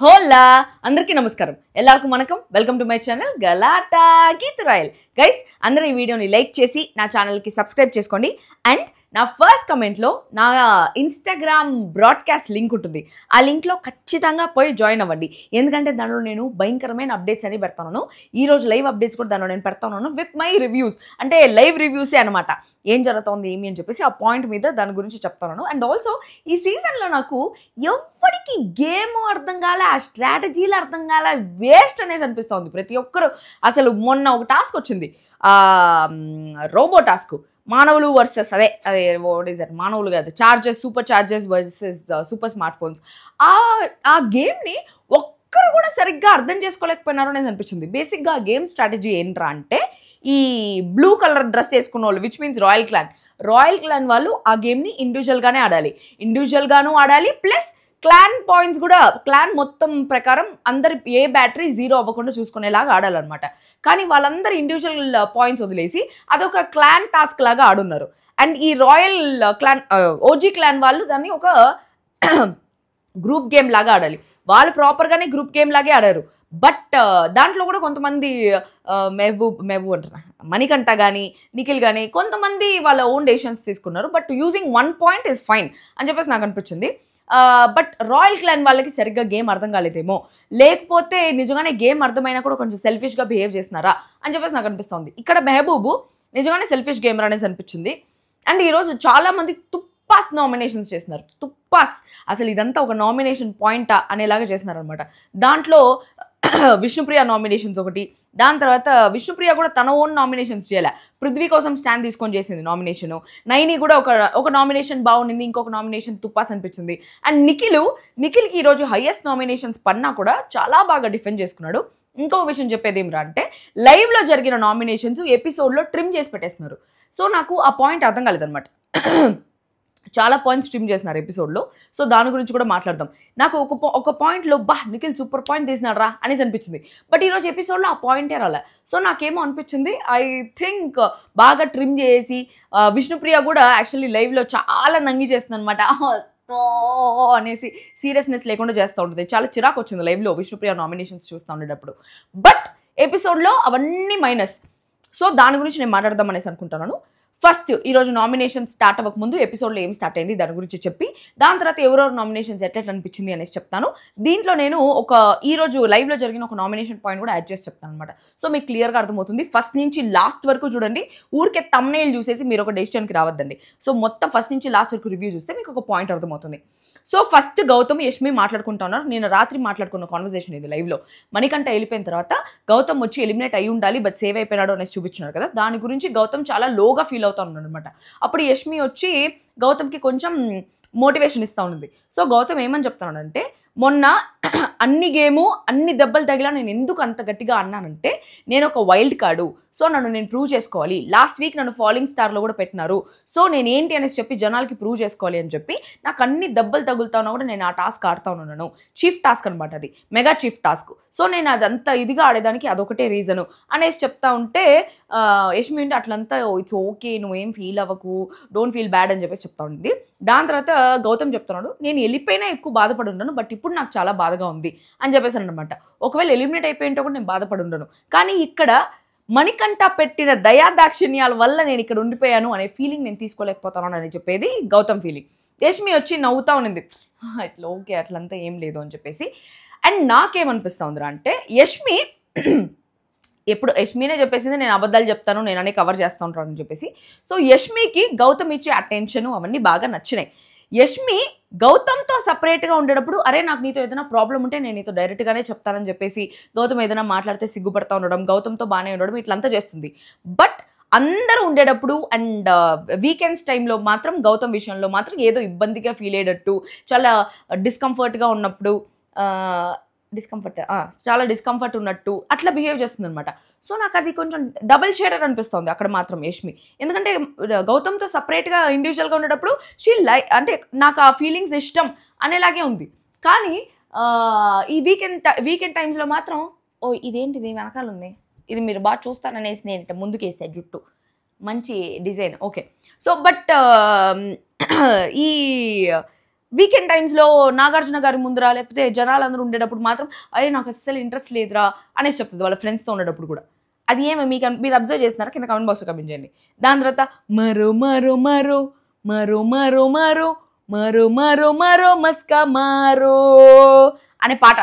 హోలా! అందరికీ నమస్కారం. ఎల్లరికూ vanakkam welcome to my channel Galatta Geetu Royal guys అందరూ ఈ వీడియోని లైక్ చేసి నా ఛానల్కి సబ్స్క్రైబ్ చేసుకోండి. అండ్ నా ఫస్ట్ కమెంట్లో నా ఇన్స్టాగ్రామ్ బ్రాడ్కాస్ట్ లింక్ ఉంటుంది. ఆ లింక్లో ఖచ్చితంగా పోయి జాయిన్ అవ్వండి. ఎందుకంటే దానిలో నేను భయంకరమైన అప్డేట్స్ అని పెడతాను. ఈ రోజు లైవ్ అప్డేట్స్ కూడా దానిలో నేను పెడతాను విత్ మై రివ్యూస్ అంటే లైవ్ రివ్యూసే అనమాట ఏం జరుగుతోంది ఏమి అని చెప్పేసి ఆ పాయింట్ మీద దాని గురించి చెప్తాను. అండ్ ఆల్సో ఈ సీజన్లో నాకు ఎవరికి గేమ్ అర్థం కాలే ఆ స్ట్రాటజీలు అర్థం కాలే వేస్ట్ అనేసి అనిపిస్తోంది. ప్రతి ఒక్కరు అసలు మొన్న ఒక టాస్క్ వచ్చింది. రోబో టాస్క్ మానవులు వర్సెస్ అదే అదే వాట్ ఈస్ దట్ మానవులు కాదు charges super charges versus super smart phones ఆ ఆ గేమ్ని ఒక్కరు కూడా సరిగ్గా అర్థం చేసుకోలేకపోయినారు అనేది అనిపించింది బేసిక్గా ఆ గేమ్ స్ట్రాటజీ ఏంట్రా అంటే ఈ బ్లూ కలర్ డ్రెస్ వేసుకున్న వాళ్ళు which means royal clan royal clan వాళ్ళు ఆ గేమ్ని ఇండివిజువల్గానే ఆడాలి. ఇండివిజువల్గాను ఆడాలి ప్లస్ క్లాన్ పాయింట్స్ కూడా క్లాన్ మొత్తం ప్రకారం అందరి ఏ బ్యాటరీ జీరో అవ్వకుండా చూసుకునేలాగా ఆడాలన్నమాట. కానీ వాళ్ళందరూ ఇండివిజువల్ పాయింట్స్ uh, వదిలేసి అదొక క్లాన్ టాస్క్ లాగా ఆడున్నారు. అండ్ ఈ రాయల్ క్లాన్ ఓజీ క్లాన్ వాళ్ళు దాన్ని ఒక గ్రూప్ గేమ్ లాగా ఆడాలి. వాళ్ళు ప్రాపర్గానే గ్రూప్ గేమ్ లాగే ఆడారు. బట్ uh, దాంట్లో కూడా కొంతమంది uh, మెహబూబ్ మెహబూబ్ అంటున్నా మణికంఠ కానీ నిఖిల్ కానీ కొంతమంది వాళ్ళ ఓన్ డెసిషన్స్ తీసుకున్నారు. But using one point is fine అని చెప్పేసి నాకు అనిపించింది. బట్ రాయల్ క్లాన్ వాళ్ళకి సరిగ్గా గేమ్ అర్థం కాలేదేమో. లేకపోతే నిజంగానే గేమ్ అర్థమైనా కూడా కొంచెం సెల్ఫిష్గా బిహేవ్ చేస్తున్నారా అని చెప్పేసి నాకు అనిపిస్తుంది. ఇక్కడ మెహబూబు నిజంగానే సెల్ఫిష్ గేమర్ అనేసి అనిపించింది. అండ్ ఈరోజు చాలామంది తుప్పాస్ నామినేషన్స్ చేస్తున్నారు. తుప్పాస్. అసలు ఇదంతా ఒక నామినేషన్ పాయింటా అనేలాగా చేస్తున్నారు అనమాట దాంట్లో విష్ణుప్రియ నామినేషన్స్ ఒకటి. దాని తర్వాత విష్ణుప్రియ కూడా తన ఓన్ నామినేషన్స్ చేయలే. పృథ్వీ కోసం స్టాండ్ తీసుకొని చేసింది నామినేషన్. నైని కూడా ఒక ఒక నామినేషన్ బాగుండింది ఇంకొక నామినేషన్ తుప్పాస్ అనిపించింది. అండ్ నిఖిల్ నిఖిల్కి ఈరోజు హైయెస్ట్ నామినేషన్స్ పన్నా కూడా చాలా బాగా డిఫెండ్ చేసుకున్నాడు. ఇంకో విషయం చెప్పేది ఏమిరా అంటే లైవ్లో జరిగిన నామినేషన్స్ ఎపిసోడ్లో ట్రిమ్ చేసి పెట్టేస్తున్నారు. సో నాకు ఆ పాయింట్ అర్థం కాలేదన్నమాట. చాలా పాయింట్స్ స్ట్రీమ్ చేసినారు ఎపిసోడ్లో సో దాని గురించి కూడా మాట్లాడదాం. నాకు ఒక ఒక పాయింట్లో బా నిఖిల్ సూపర్ పాయింట్ తీసినాడు రా అనేసి అనిపించింది. బట్ ఈరోజు ఎపిసోడ్లో ఆ పాయింటే రాలే. సో నాకేమో అనిపించింది ఐ థింక్ uh, బాగా ట్రిమ్ చేసి uh, విష్ణుప్రియ కూడా యాక్చువల్లీ లైవ్లో చాలా నంగి చేస్తుంది అనమాట అనేసి సీరియస్నెస్ లేకుండా చేస్తూ ఉంటుంది. చాలా చిరాకు వచ్చింది లైవ్లో విష్ణుప్రియ నామినేషన్స్ చూస్తూ ఉండేటప్పుడు. బట్ ఎపిసోడ్లో అవన్నీ మైనస్ సో దాని గురించి నేను మాట్లాడదాం అనేసి అనుకుంటున్నాను. ఫస్ట్ ఈరోజు నామినేషన్ స్టార్ట్ అవ్వక ముందు ఎపిసోడ్లో ఏం స్టార్ట్ అయింది దాని గురించి చెప్పి దాని తర్వాత ఎవరెవరు నామినేషన్స్ ఎట్లా అనిపించింది అనేసి చెప్తాను. దీంట్లో నేను ఒక ఈరోజు లైవ్లో జరిగిన ఒక నామినేషన్ పాయింట్ కూడా యాడ్ చేసి చెప్తాను అనమాట సో మీకు క్లియర్గా అర్థమవుతుంది ఫస్ట్ నుంచి లాస్ట్ వరకు చూడండి ఊరికే తమ్నేల్ చూసేసి మీరు ఒక డెసిషన్కి రావద్దండి. సో మొత్తం ఫస్ట్ నుంచి లాస్ట్ వరకు రివ్యూ చూస్తే మీకు ఒక పాయింట్ అర్థమవుతుంది. సో ఫస్ట్ గౌతమ్ యష్మి మాట్లాడుకుంటా ఉన్నారు. నేను రాత్రి మాట్లాడుకున్న కాన్వర్సేషన్ ఇది లైవ్లో మణికంఠ వెళ్ళిపోయిన తర్వాత గౌతమ్ వచ్చి ఎలిమినేట్ అయి ఉండాలి బట్ సేవ్ అయిపోయినాడు అనేసి చూపించినారు కదా. దాని గురించి గౌతమ్ చాలా లోగా ఫీల్ అవుతా ఉన్నాడు అనమాట అప్పుడు యష్మి వచ్చి గౌతమ్కి కొంచెం మోటివేషన్ ఇస్తూ ఉంది. సో గౌతమ్ ఏమని చెప్తున్నాడంటే మొన్న అన్ని గేము అన్ని దెబ్బలు తగిలా నేను ఎందుకు అంత గట్టిగా అన్నానంటే నేను ఒక వైల్డ్ కార్డు సో నన్ను నేను ప్రూవ్ చేసుకోవాలి. లాస్ట్ వీక్ నన్ను ఫాలోయింగ్ స్టార్లో కూడా పెట్టినారు. సో నేను ఏంటి అనేసి చెప్పి జనాలకి ప్రూవ్ చేసుకోవాలి అని చెప్పి నాకు అన్ని దెబ్బలు తగులుతా ఉన్నా కూడా నేను ఆ టాస్క్ ఆడుతా ఉన్నాను. చీఫ్ టాస్క్ అనమాట అది. మెగా చీఫ్ టాస్క్ సో నేను అదంతా ఇదిగా ఆడేదానికి అదొకటే రీజను అనేసి చెప్తా ఉంటే యష్మి అంటే అట్లంతా ఇట్స్ ఓకే నువ్వేం ఫీల్ అవ్వకు డోంట్ ఫీల్ బ్యాడ్ అని చెప్పేసి చెప్తా ఉంది. దాని తర్వాత గౌతమ్ చెప్తున్నాడు నేను వెళ్ళిపోయినా ఎక్కువ బాధపడి ఉండను బట్ ఇప్పుడు నాకు చాలా బాధగా ఉంది అని చెప్పేసి అనమాట ఒకవేళ ఎలిమినేట్ అయిపోయింటే కూడా నేను బాధపడి ఉండను. కానీ ఇక్కడ మణికంఠ పెట్టిన దయా దాక్షిణ్యాల వల్ల నేను ఇక్కడ ఉండిపోయాను అనే ఫీలింగ్ నేను తీసుకోలేకపోతాను అని చెప్పేది గౌతమ్ ఫీలింగ్ యష్మి వచ్చి నవ్వుతా ఉన్నింది ఇట్లా ఓకే అట్లంతా ఏం లేదు అని చెప్పేసి. అండ్ నాకేమనిపిస్తా ఉందిరా అంటే యష్మి ఎప్పుడు యష్మినే చెప్పేసింది నేను అబద్ధాలు చెప్తాను నేను అనే కవర్ చేస్తూ ఉంటాను అని చెప్పేసి. సో యష్మికి గౌతమ్ ఇచ్చే అటెన్షన్ అవన్నీ బాగా నచ్చినాయి. యష్మి గౌతమ్తో సపరేట్గా ఉండేటప్పుడు అరే నాకు నీతో ఏదైనా ప్రాబ్లం ఉంటే నేను నీతో డైరెక్ట్గానే చెప్తానని చెప్పేసి గౌతమ్ ఏదైనా మాట్లాడితే సిగ్గుపడతా ఉండడం గౌతమ్తో బాగానే ఉండడం ఇట్లంతా చేస్తుంది. బట్ అందరూ ఉండేటప్పుడు అండ్ వీకెండ్స్ టైంలో మాత్రం గౌతమ్ విషయంలో మాత్రం ఏదో ఇబ్బందిగా ఫీల్ అయ్యేటట్టు చాలా డిస్కంఫర్ట్గా ఉన్నప్పుడు డిస్కంఫర్ట్ చాలా డిస్కంఫర్ట్ ఉన్నట్టు అట్లా బిహేవ్ చేస్తుంది అనమాట సో నాకు అది కొంచెం డబుల్ షేడర్ అనిపిస్తుంది అక్కడ మాత్రం యష్మి. ఎందుకంటే గౌతమ్తో సపరేట్గా ఇండివిజువల్గా ఉండేటప్పుడు షీ లై అంటే నాకు ఆ ఫీలింగ్స్ ఇష్టం అనేలాగే ఉంది. కానీ ఈ వీకెండ్ వీకెండ్ టైమ్స్లో మాత్రం ఓ ఇదేంటి ఇది వెనకాల ఉంది ఇది మీరు బాగా చూస్తారనేసి నేను ఇట్లా ముందుకేస్తే జుట్టు. మంచి డిజైన్. ఓకే. సో బట్ ఈ వీకెండ్ టైమ్స్లో నాగార్జున గారి ముందర లేకపోతే జనాలందరూ ఉండేటప్పుడు మాత్రం అరే నాకు అస్సలు ఇంట్రెస్ట్ లేదురా అనేసి చెప్తుంది వాళ్ళ ఫ్రెండ్స్తో ఉండేటప్పుడు కూడా. అది ఏమి? మీకు మీరు అబ్జర్వ్ చేస్తున్నారా? కింద కమెంట్ బాక్స్లో కమెంట్ చేయండి. దాని తర్వాత మరో మరో మరో మరో మరో మరో మరో మరో మరో మస్కా మారో అనే పాట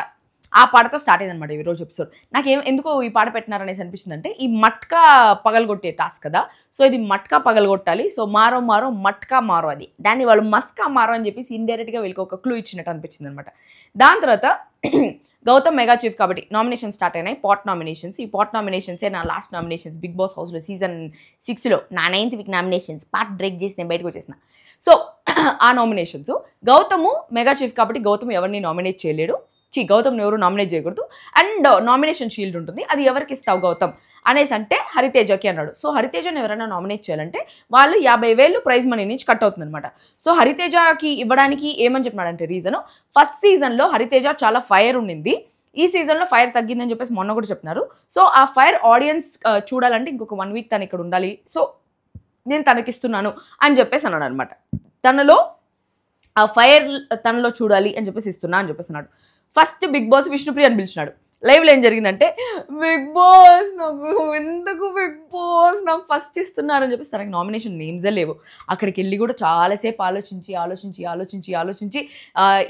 ఆ పాటతో స్టార్ట్ అయింది అనమాట ఈ రోజు ఎపిసోడ్ నాకేం ఎందుకో ఈ పాట పెట్టినారనేసి అనిపిస్తుంది అంటే ఈ మట్కా పగలగొట్టే టాస్క్ కదా. సో ఇది మట్కా పగలగొట్టాలి. సో మారో మారో మట్కా మారో అది. దాన్ని వాళ్ళు మస్కా మారో అని చెప్పేసి ఇండైరెక్ట్గా వీళ్ళకి ఒక క్లూ ఇచ్చినట్టు అనిపించింది అనమాట దాని తర్వాత గౌతమ్ మెగా చీఫ్ కాబట్టి నామినేషన్ స్టార్ట్ అయినాయి. పాట్ నామినేషన్స్ ఈ పాట్ నామినేషన్సే నా లాస్ట్ నామినేషన్స్ బిగ్ బాస్ హౌస్లో సీజన్ సిక్స్లో నా ninth week nominations part break చేసి నేను బయటకు వచ్చేసిన. సో ఆ నామినేషన్స్ గౌతము మెగా చీఫ్ కాబట్టి గౌతమ్ ఎవరిని నామినేట్ చేయలేడు. చీ గౌతమ్ ఎవరు నామినేట్ చేయకూడదు. అండ్ uh, నామినేషన్ షీల్డ్ ఉంటుంది. అది ఎవరికి ఇస్తావు గౌతమ్? అనేసి అంటే హరితేజకి అన్నాడు. సో హరితేజని ఎవరైనా నామినేట్ చేయాలంటే వాళ్ళు యాభై వేలు ప్రైజ్ మనీ నుంచి కట్ అవుతుంది అనమాట సో హరితేజకి ఇవ్వడానికి ఏమని చెప్పినాడంటే రీజను ఫస్ట్ సీజన్లో హరితేజ చాలా ఫైర్ ఉండింది. ఈ సీజన్లో ఫైర్ తగ్గిందని చెప్పేసి మొన్న కూడా చెప్పినారు. సో ఆ ఫైర్ ఆడియన్స్ uh, చూడాలంటే ఇంకొక వన్ వీక్ తను ఇక్కడ ఉండాలి. సో నేను తనకిస్తున్నాను అని చెప్పేసి అన్నాడు అనమాట తనలో ఆ ఫైర్ తనలో చూడాలి అని చెప్పేసి ఇస్తున్నా అని చెప్పేసి అన్నాడు. ఫస్ట్ బిగ్ బాస్ విష్ణుప్రియ అని పిలిచినాడు. లైవ్లో ఏం జరిగిందంటే బిగ్ బాస్ నాకు ఎందుకు బిగ్ బాస్ నాకు ఫస్ట్ ఇస్తున్నారని చెప్పేసి తనకి నామినేషన్ నేమ్సే లేవు. అక్కడికి వెళ్ళి కూడా చాలాసేపు ఆలోచించి ఆలోచించి ఆలోచించి ఆలోచించి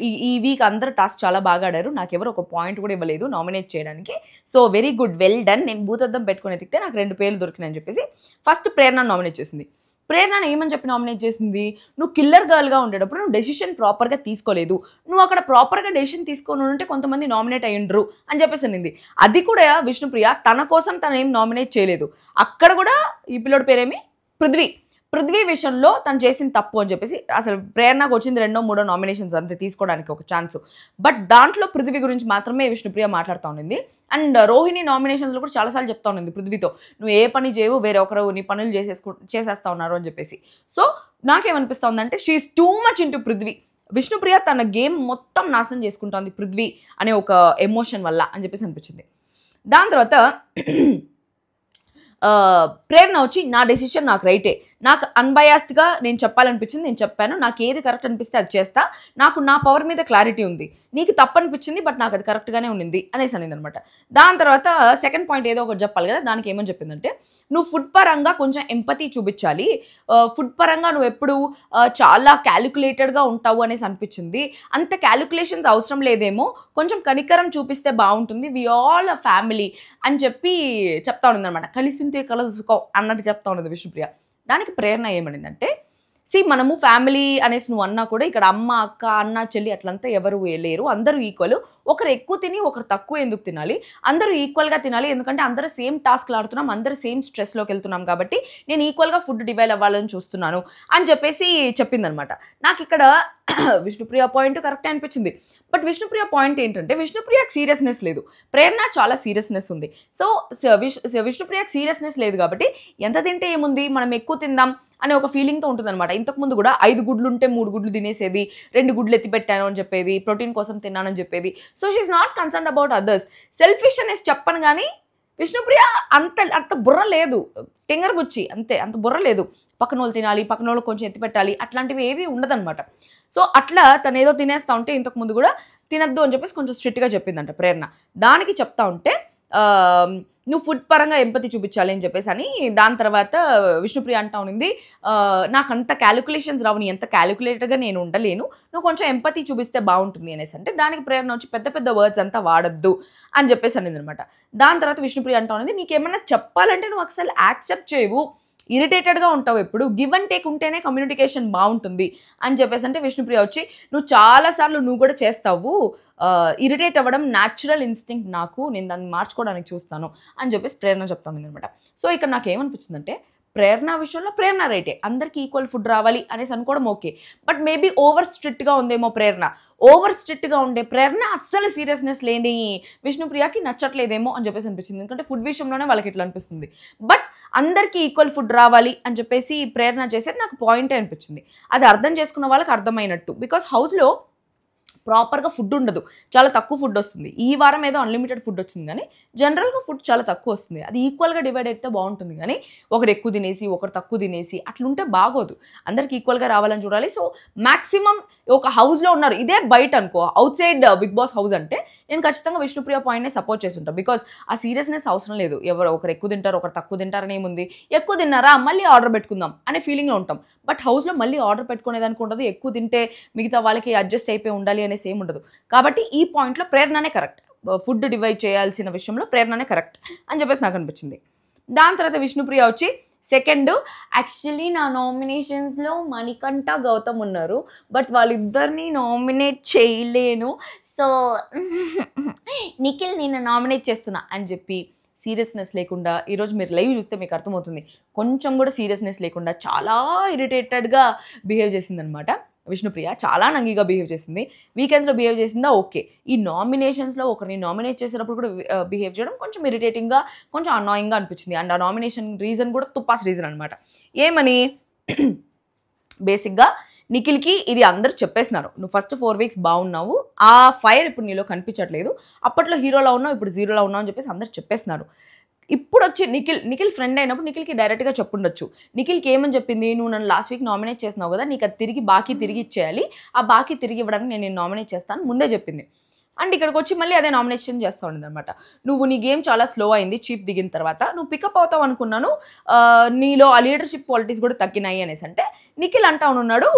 ఈ ఈ వీక్ అందరు టాస్క్ చాలా బాగా ఆడారు. నాకు ఎవరు ఒక పాయింట్ కూడా ఇవ్వలేదు నామినేట్ చేయడానికి. So very good well done నేను భూతద్దం పెట్టుకుని ఎతికితే నాకు రెండు పేర్లు దొరికినాయని చెప్పేసి ఫస్ట్ ప్రేరణ నామినేట్ చేసింది. ప్రేరణ ఏమని చెప్పి నామినేట్ చేసింది? నువ్వు కిల్లర్ గర్ల్గా ఉండేటప్పుడు నువ్వు డెసిషన్ ప్రాపర్గా తీసుకోలేదు. నువ్వు అక్కడ ప్రాపర్గా డెసిషన్ తీసుకొని ఉంటే కొంతమంది నామినేట్ అయ్యిండ్రు అని చెప్పేసి అనింది. అది కూడా విష్ణుప్రియ తన కోసం తను ఏం నామినేట్ చేయలేదు. అక్కడ కూడా ఈ పిల్లోడి పేరేమి? పృథ్వీ. పృథ్వీ విషయంలో తను చేసిన తప్పు అని చెప్పేసి అసలు ప్రేరణకు వచ్చింది రెండో మూడో నామినేషన్స్ అంతే తీసుకోవడానికి ఒక ఛాన్స్ బట్ దాంట్లో పృథ్వీ గురించి మాత్రమే విష్ణుప్రియ మాట్లాడుతూ ఉండింది. అండ్ రోహిణి నామినేషన్స్లో కూడా చాలాసార్లు చెప్తా ఉండింది పృథ్వీతో నువ్వు ఏ పని చేయవు వేరే ఒకరు నీ పనులు చేసేసుకు చేసేస్తా ఉన్నారు అని చెప్పేసి. సో నాకేమనిపిస్తా ఉందంటే she's too much into Prithvi. Vishnupriya తన గేమ్ మొత్తం నాశనం చేసుకుంటోంది పృథ్వీ అనే ఒక ఎమోషన్ వల్ల అని చెప్పేసి అనిపించింది. దాని తర్వాత ప్రేరణ వచ్చి నా డెసిషన్ నాకు రైటే నాకు అన్బయాస్డ్గా నేను చెప్పాలనిపించింది నేను చెప్పాను. నాకు ఏది కరెక్ట్ అనిపిస్తే అది చేస్తా. నాకు నా పవర్ మీద క్లారిటీ ఉంది. నీకు తప్పనిపించింది బట్ నాకు అది కరెక్ట్గానే ఉండింది అనేసి అనేది అనమాట దాని తర్వాత సెకండ్ పాయింట్ ఏదో ఒకటి చెప్పాలి కదా దానికి ఏమని చెప్పిందంటే నువ్వు ఫుడ్ పరంగా కొంచెం ఎంపతి చూపించాలి. ఫుడ్ పరంగా నువ్వు ఎప్పుడు చాలా క్యాలిక్యులేటెడ్గా ఉంటావు అనేసి అనిపించింది. అంత క్యాలిక్యులేషన్స్ అవసరం లేదేమో కొంచెం కనికరం చూపిస్తే బాగుంటుంది. వి ఆల్ అ ఫ్యామిలీ అని చెప్పి చెప్తా ఉన్నది అనమాట కలిసి ఉంటే కలుసుకో అన్నట్టు చెప్తా ఉన్నది విష్ణుప్రియ. దానికి ప్రేరణ ఏమడిందంటే సి మనము ఫ్యామిలీ అనేసి నువ్వు అన్నా కూడా ఇక్కడ అమ్మ అక్క అన్న చెల్లి అట్లంతా ఎవరు లేరు. అందరూ ఈక్వల్. ఒకరు ఎక్కువ తిని ఒకరు తక్కువ ఎందుకు తినాలి? అందరూ ఈక్వల్గా తినాలి. ఎందుకంటే అందరూ సేమ్ టాస్క్లు ఆడుతున్నాం అందరూ సేమ్ స్ట్రెస్లోకి వెళ్తున్నాం కాబట్టి నేను ఈక్వల్గా ఫుడ్ డివైడ్ అవ్వాలని చూస్తున్నాను అని చెప్పేసి చెప్పిందనమాట. నాకు ఇక్కడ విష్ణుప్రియ పాయింట్ కరెక్ట్ అనిపించింది. బట్ విష్ణుప్రియ పాయింట్ ఏంటంటే విష్ణుప్రియకి సీరియస్నెస్ లేదు. ప్రేరణ చాలా సీరియస్నెస్ ఉంది. సో విష్ విష్ణుప్రియకి సీరియస్నెస్ లేదు కాబట్టి ఎంత తింటే ఏముంది? మనం ఎక్కువ తిందాం అనే ఒక ఫీలింగ్తో ఉంటుందన్నమాట. ఇంతకుముందు కూడా ఐదు గుడ్లు ఉంటే మూడు గుడ్లు తినేసేది రెండు గుడ్లు ఎత్తి పెట్టాను అని చెప్పేది ప్రోటీన్ కోసం తిన్నానని చెప్పేది. So she's not concern about others selfish అనేసి చెప్పను కానీ విష్ణుప్రియ అంత అంత బుర్ర లేదు. టెంగర్ బుచ్చి అంతే అంత బుర్ర లేదు. పక్కన వాళ్ళు తినాలి పక్కన వాళ్ళు కొంచెం ఎత్తి పెట్టాలి అట్లాంటివి ఏవి ఉండదన్నమాట. సో అట్లా తను ఏదో తినేస్తా ఉంటే ఇంతకు ముందు కూడా తినద్దు అని చెప్పేసి కొంచెం స్ట్రిక్ట్గా చెప్పిందంట ప్రేరణ. దానికి చెప్తా ఉంటే నువ్వు ఫుడ్ పరంగా ఎంపతి చూపించాలి అని చెప్పేసి అని దాని తర్వాత విష్ణుప్రియ అంటా ఉంది నాకు అంత క్యాలిక్యులేషన్స్ రావు నీ ఎంత క్యాలిక్యులేటర్గా నేను ఉండలేను నువ్వు కొంచెం ఎంపతి చూపిస్తే బాగుంటుంది అనేసి అంటే దానికి ప్రేరణ వచ్చి పెద్ద పెద్ద వర్డ్స్ అంతా వాడద్దు అని చెప్పేసి అనింది అనమాట దాని తర్వాత విష్ణుప్రియ అంటా ఉంది నీకేమన్నా చెప్పాలంటే నువ్వు అసలు యాక్సెప్ట్ చేయవు. ఇరిటేటెడ్గా ఉంటావు ఎప్పుడు? గివ్ అండ్ టేక్ ఉంటేనే కమ్యూనికేషన్ బాగుంటుంది. అని చెప్పేసి అంటే విష్ణుప్రియ వచ్చి నువ్వు చాలాసార్లు నువ్వు కూడా చేస్తావు. ఇరిటేట్ అవ్వడం న్యాచురల్ ఇన్స్టింక్ట్ నాకు. నేను దాన్ని మార్చుకోవడానికి చూస్తాను. అని చెప్పేసి ప్రేరణ చెప్తాను అనమాట సో ఇక్కడ నాకు ఏమనిపించిందంటే ప్రేరణ విషయంలో ప్రేరణ రైటే. అందరికీ ఈక్వల్ ఫుడ్ రావాలి అనేసి అనుకోవడం ఓకే బట్ మేబీ ఓవర్ స్ట్రిక్ట్గా ఉందేమో ప్రేరణ. ఓవర్ స్ట్రిక్ట్గా ఉండే ప్రేరణ అస్సలు సీరియస్నెస్ లేని విష్ణుప్రియకి నచ్చట్లేదేమో అని చెప్పేసి అనిపించింది. ఎందుకంటే ఫుడ్ విషయంలోనే వాళ్ళకి ఇట్లా అనిపిస్తుంది. బట్ అందరికీ ఈక్వల్ ఫుడ్ రావాలి అని చెప్పేసి ప్రేరణ చేసేది నాకు పాయింటే అనిపించింది. అది అర్థం చేసుకున్న వాళ్ళకి అర్థమైనట్టు. బికాస్ హౌస్లో ప్రాపర్గా ఫుడ్ ఉండదు. చాలా తక్కువ ఫుడ్ వస్తుంది. ఈ వారం ఏదో అన్లిమిటెడ్ ఫుడ్ వచ్చింది కానీ జనరల్గా ఫుడ్ చాలా తక్కువ వస్తుంది. అది ఈక్వల్గా డివైడ్ అయితే బాగుంటుంది కానీ ఒకరు ఎక్కువ తినేసి ఒకరు తక్కువ తినేసి అట్లుంటే బాగోదు. అందరికి ఈక్వల్గా రావాలని చూడాలి. సో మ్యాక్సిమం ఒక హౌస్లో ఉన్నారు. ఇదే బయట అనుకో outside Bigg Boss house అంటే నేను ఖచ్చితంగా విష్ణుప్రియ పాయింట్ని సపోర్ట్ చేస్తుంటాను బికాస్ ఆ సీరియస్నెస్ అవసరం లేదు. ఎవరు ఒకరు ఎక్కువ తింటారు ఒకరు తక్కువ తింటారని ఏముంది? ఎక్కువ తిన్నారా? మళ్ళీ ఆర్డర్ పెట్టుకుందాం అనే ఫీలింగ్లో ఉంటాం. బట్ హౌస్లో మళ్ళీ ఆర్డర్ పెట్టుకునేదానికి ఉండదు. ఎక్కువ తింటే మిగతా వాళ్ళకి అడ్జస్ట్ అయిపోయి ఉండాలి అనేసి ఏమి ఉండదు. కాబట్టి ఈ పాయింట్లో ప్రేరణనే కరెక్ట్ ఫుడ్ డివైడ్ చేయాల్సిన విషయంలో ప్రేరణనే కరెక్ట్ అని చెప్పేసి నాకు అనిపించింది. దాని తర్వాత విష్ణుప్రియ వచ్చి సెకండ్ యాక్చువల్లీ నా నామినేషన్స్లో మణికంఠ గౌతమ్ ఉన్నారు. బట్ వాళ్ళిద్దరిని నామినేట్ చేయలేను. సో నిఖిల్ నేను నామినేట్ చేస్తున్నా అని చెప్పి సీరియస్నెస్ లేకుండా ఈరోజు మీరు లైవ్ చూస్తే మీకు అర్థమవుతుంది. కొంచెం కూడా సీరియస్నెస్ లేకుండా చాలా ఇరిటేటెడ్గా బిహేవ్ చేసిందనమాట. విష్ణుప్రియ చాలా నంగిగా బిహేవ్ చేసింది. వీకెండ్స్లో బిహేవ్ చేసిందా? ఓకే. ఈ నామినేషన్స్లో ఒకరిని నామినేట్ చేసినప్పుడు కూడా బిహేవ్ uh, చేయడం కొంచెం ఇరిటేటింగ్గా కొంచెం అనాయింగ్గా అనిపించింది. అండ్ ఆ నామినేషన్ రీజన్ కూడా తుప్పాస్ రీజన్ అనమాట ఏమని? బేసిక్గా నిఖిల్కి ఇది అందరూ చెప్పేస్తున్నారు నువ్వు ఫస్ట్ ఫోర్ వీక్స్ బాగున్నావు. ఆ ఫైర్ ఇప్పుడు నీలో కనిపించట్లేదు. అప్పట్లో హీరోలో ఉన్నావు ఇప్పుడు జీరోలో ఉన్నావు అని చెప్పేసి అందరూ చెప్పేస్తున్నారు ఇప్పుడు వచ్చి నిఖిల్ నిఖిల్ ఫ్రెండ్ అయినప్పుడు నిఖిల్కి డైరెక్ట్గా చెప్పుండొచ్చు. నిఖిల్కి ఏమని చెప్పింది? నువ్వు నన్ను లాస్ట్ వీక్ నామినేట్ చేసినావు కదా నీకు అది తిరిగి బాకీ తిరిగి ఇచ్చేయాలి. ఆ బాకీ తిరిగి ఇవ్వడానికి నేను నామినేట్ చేస్తాను ముందే చెప్పింది. అండ్ ఇక్కడికి వచ్చి మళ్ళీ అదే నామినేషన్ చేస్తూ ఉండదు అనమాట నువ్వు నీ గేమ్ చాలా స్లో అయింది చీఫ్ దిగిన తర్వాత నువ్వు పికప్ అవుతావు అనుకున్నాను నీలో ఆ లీడర్షిప్ క్వాలిటీస్ కూడా తగ్గినాయి అనేసి అంటే నిఖిల్ అంటా ఉన్నాడు